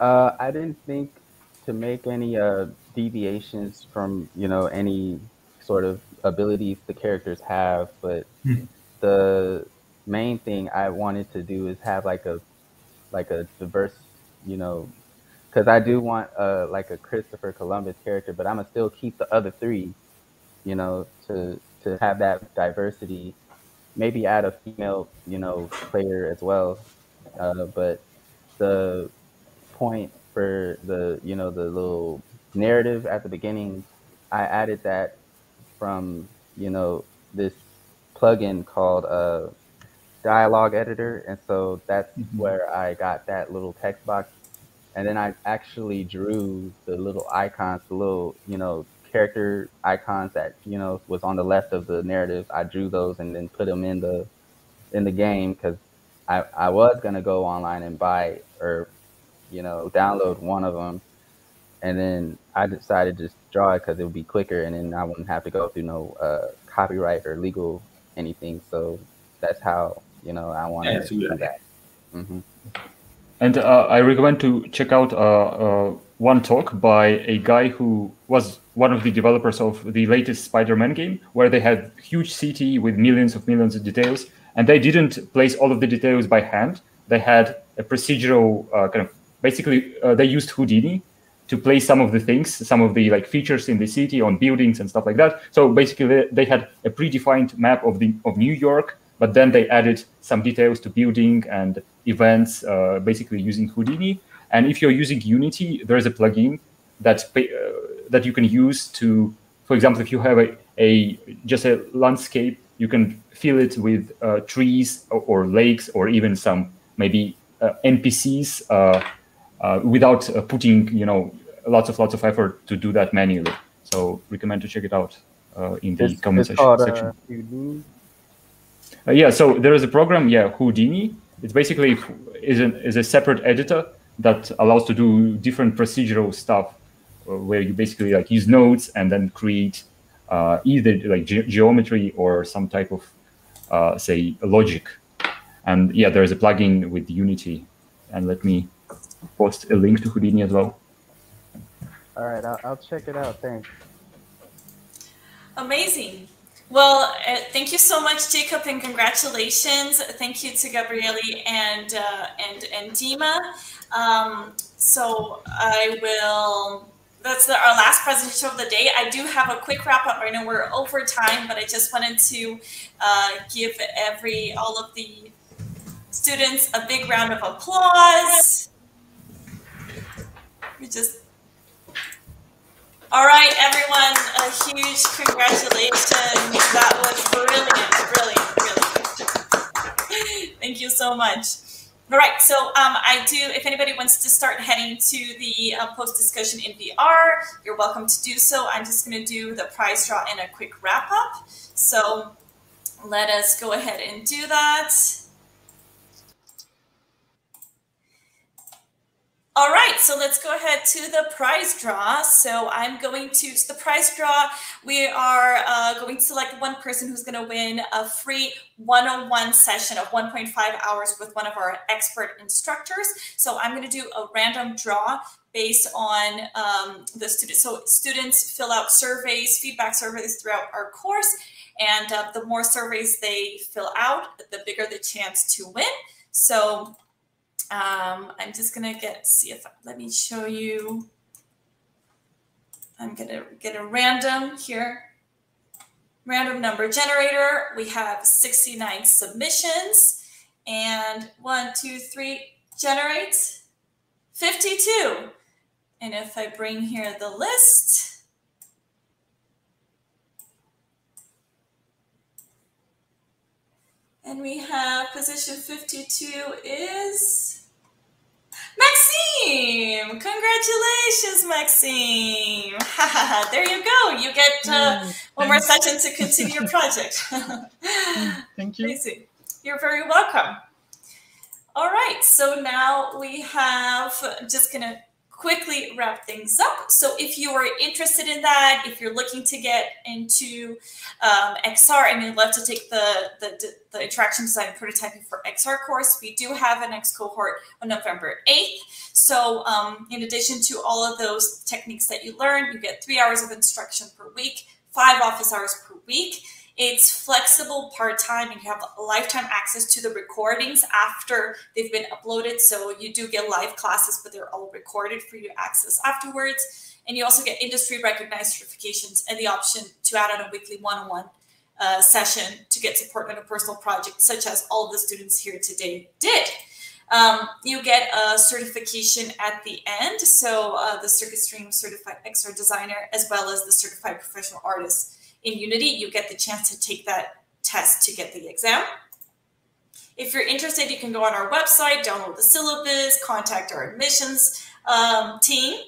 Uh, I didn't think to make any uh, deviations from you know any sort of abilities the characters have, but Hmm. the main thing I wanted to do is have like a like a diverse, you know, because I do want uh like a Christopher Columbus character, but I'm gonna still keep the other three, you know, to to have that diversity. Maybe add a female, you know, player as well, uh, but the point for the you know the little narrative at the beginning i added that from you know this plugin called uh dialogue editor. And so that's Mhm. where i got that little text box. And then i actually drew the little icons the little you know character icons that you know was on the left of the narrative. I drew those and then put them in the in the game because I, I was gonna go online and buy or you know download one of them, and then I decided to just draw it because it would be quicker, and then I wouldn't have to go through no uh, copyright or legal anything. So that's how you know I want Yeah, to it's a good do idea. that. hmm And uh, I recommend to check out uh, uh, one talk by a guy who was one of the developers of the latest Spider-Man game, where they had huge city with millions of millions of details, and they didn't place all of the details by hand. They had a procedural uh, kind of basically uh, they used Houdini to place some of the things, some of the like features in the city on buildings and stuff like that. So basically, they, had a predefined map of the of New York, but then they added some details to building and events, uh, basically using Houdini. And if you're using Unity, there is a plugin that uh, that you can use to, for example, if you have a, a just a landscape, you can fill it with uh, trees or, or lakes or even some maybe uh, NPCs uh, uh, without uh, putting you know lots of lots of effort to do that manually. So recommend to check it out uh, in the It's, comment it's section. called section. yeah, so there is a program, yeah, Houdini. It's basically is an is a separate editor that allows to do different procedural stuff, uh, where you basically like use nodes and then create uh, either like ge- geometry or some type of uh, say logic. And yeah, there is a plugin with Unity, and let me post a link to Houdini as well. All right, I'll, I'll check it out. Thanks. Amazing. Well, uh, thank you so much, Jacob, and congratulations. Thank you to Gabriele and uh, and and Dima. Um, so I will. That's the, our last presentation of the day. I do have a quick wrap up. I know we're over time, but I just wanted to uh, give every all of the students a big round of applause. We just all right, everyone, a huge congratulations. That was brilliant, brilliant, brilliant. Thank you so much. All right, so um, I do, if anybody wants to start heading to the uh, post discussion in VR, you're welcome to do so. I'm just going to do the prize draw and a quick wrap up. So let us go ahead and do that. All right, so let's go ahead to the prize draw. So I'm going to, so the prize draw, we are uh, going to select one person who's going to win a free one-on-one session of 1.5 hours with one of our expert instructors. So I'm going to do a random draw based on um, the students. So students fill out surveys, feedback surveys throughout our course. And uh, the more surveys they fill out, the bigger the chance to win. So um, I'm just gonna get see if let me show you. I'm gonna get a random here. random number generator. We have 69 submissions and one, two, three, generate 52. And if I bring here the list, and we have position 52 is Maxime. Congratulations, Maxime. there you go. You get uh, mm, one more session to continue your project. Thank you. Amazing. You're very welcome. All right, so now we have, I'm just gonna quickly wrap things up. So if you are interested in that, if you're looking to get into um, XR and you'd love to take the, the, the interaction design prototyping for XR course, we do have a next cohort on November 8th. So um, in addition to all of those techniques that you learn, you get three hours of instruction per week, five office hours per week. It's flexible part-time and you have lifetime access to the recordings after they've been uploaded. So you do get live classes, but they're all recorded for you to access afterwards. And you also get industry recognized certifications and the option to add on a weekly one-on-one uh, session to get support on a personal project, such as all the students here today did. Um, you get a certification at the end. So uh, the Circuit Stream Certified XR Designer, as well as the Certified Professional Artist in Unity, you get the chance to take that test to get the exam. If you're interested, you can go on our website, download the syllabus, contact our admissions um, team.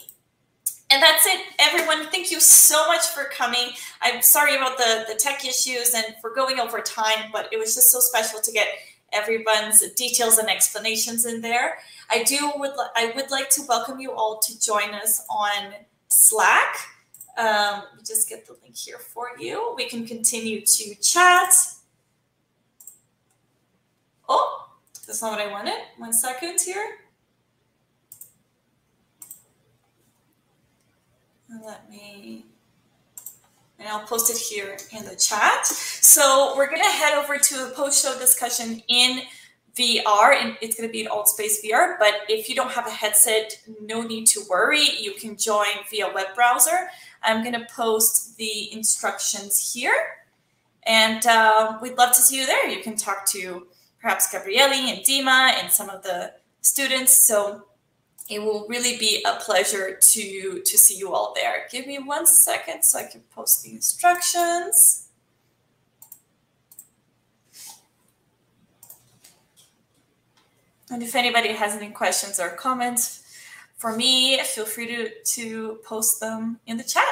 And that's it, everyone. Thank you so much for coming. I'm sorry about the, the tech issues and for going over time, but it was just so special to get everyone's details and explanations in there. I do would I would like to welcome you all to join us on Slack. Um, just get the link here for you. We can continue to chat. Oh, that's not what I wanted. One second here. Let me, and I'll post it here in the chat. So we're going to head over to a post-show discussion in VR, and it's going to be in AltSpace VR. But if you don't have a headset, no need to worry. You can join via web browser. I'm going to post the instructions here. And uh, we'd love to see you there. You can talk to perhaps Gabriele and Dima and some of the students. So it will really be a pleasure to, to see you all there. Give me one second so I can post the instructions. And if anybody has any questions or comments, for me, feel free to, to post them in the chat.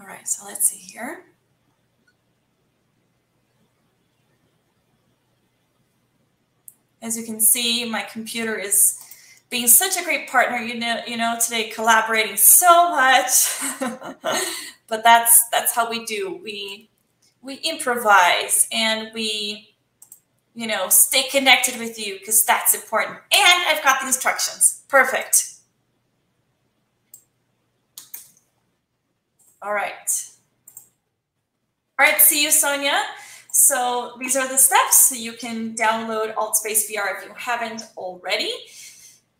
All right, so let's see here. As you can see, my computer is being such a great partner, you know, you know, today collaborating so much. but that's that's how we do. We we improvise and we you know, stay connected with you because that's important. And I've got the instructions. Perfect. All right. All right, see you, Sonia. So these are the steps. So you can download AltSpace VR if you haven't already.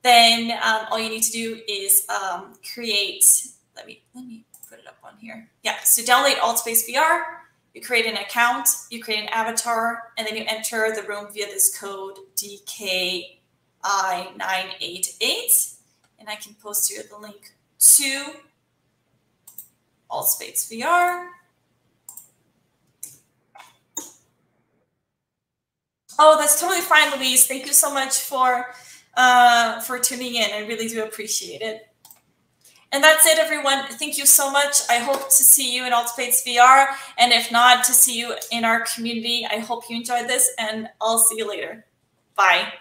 Then um, all you need to do is um, create, let me, let me put it up on here. Yeah, so download AltSpace VR you create an account, you create an avatar, and then you enter the room via this code DKI988. And I can post here the link to AltSpace VR. Oh, that's totally fine, Louise. Thank you so much for uh, for tuning in. I really do appreciate it. And that's it, everyone. Thank you so much. I hope to see you in AltSpace VR. And if not, to see you in our community. I hope you enjoyed this, and I'll see you later. Bye.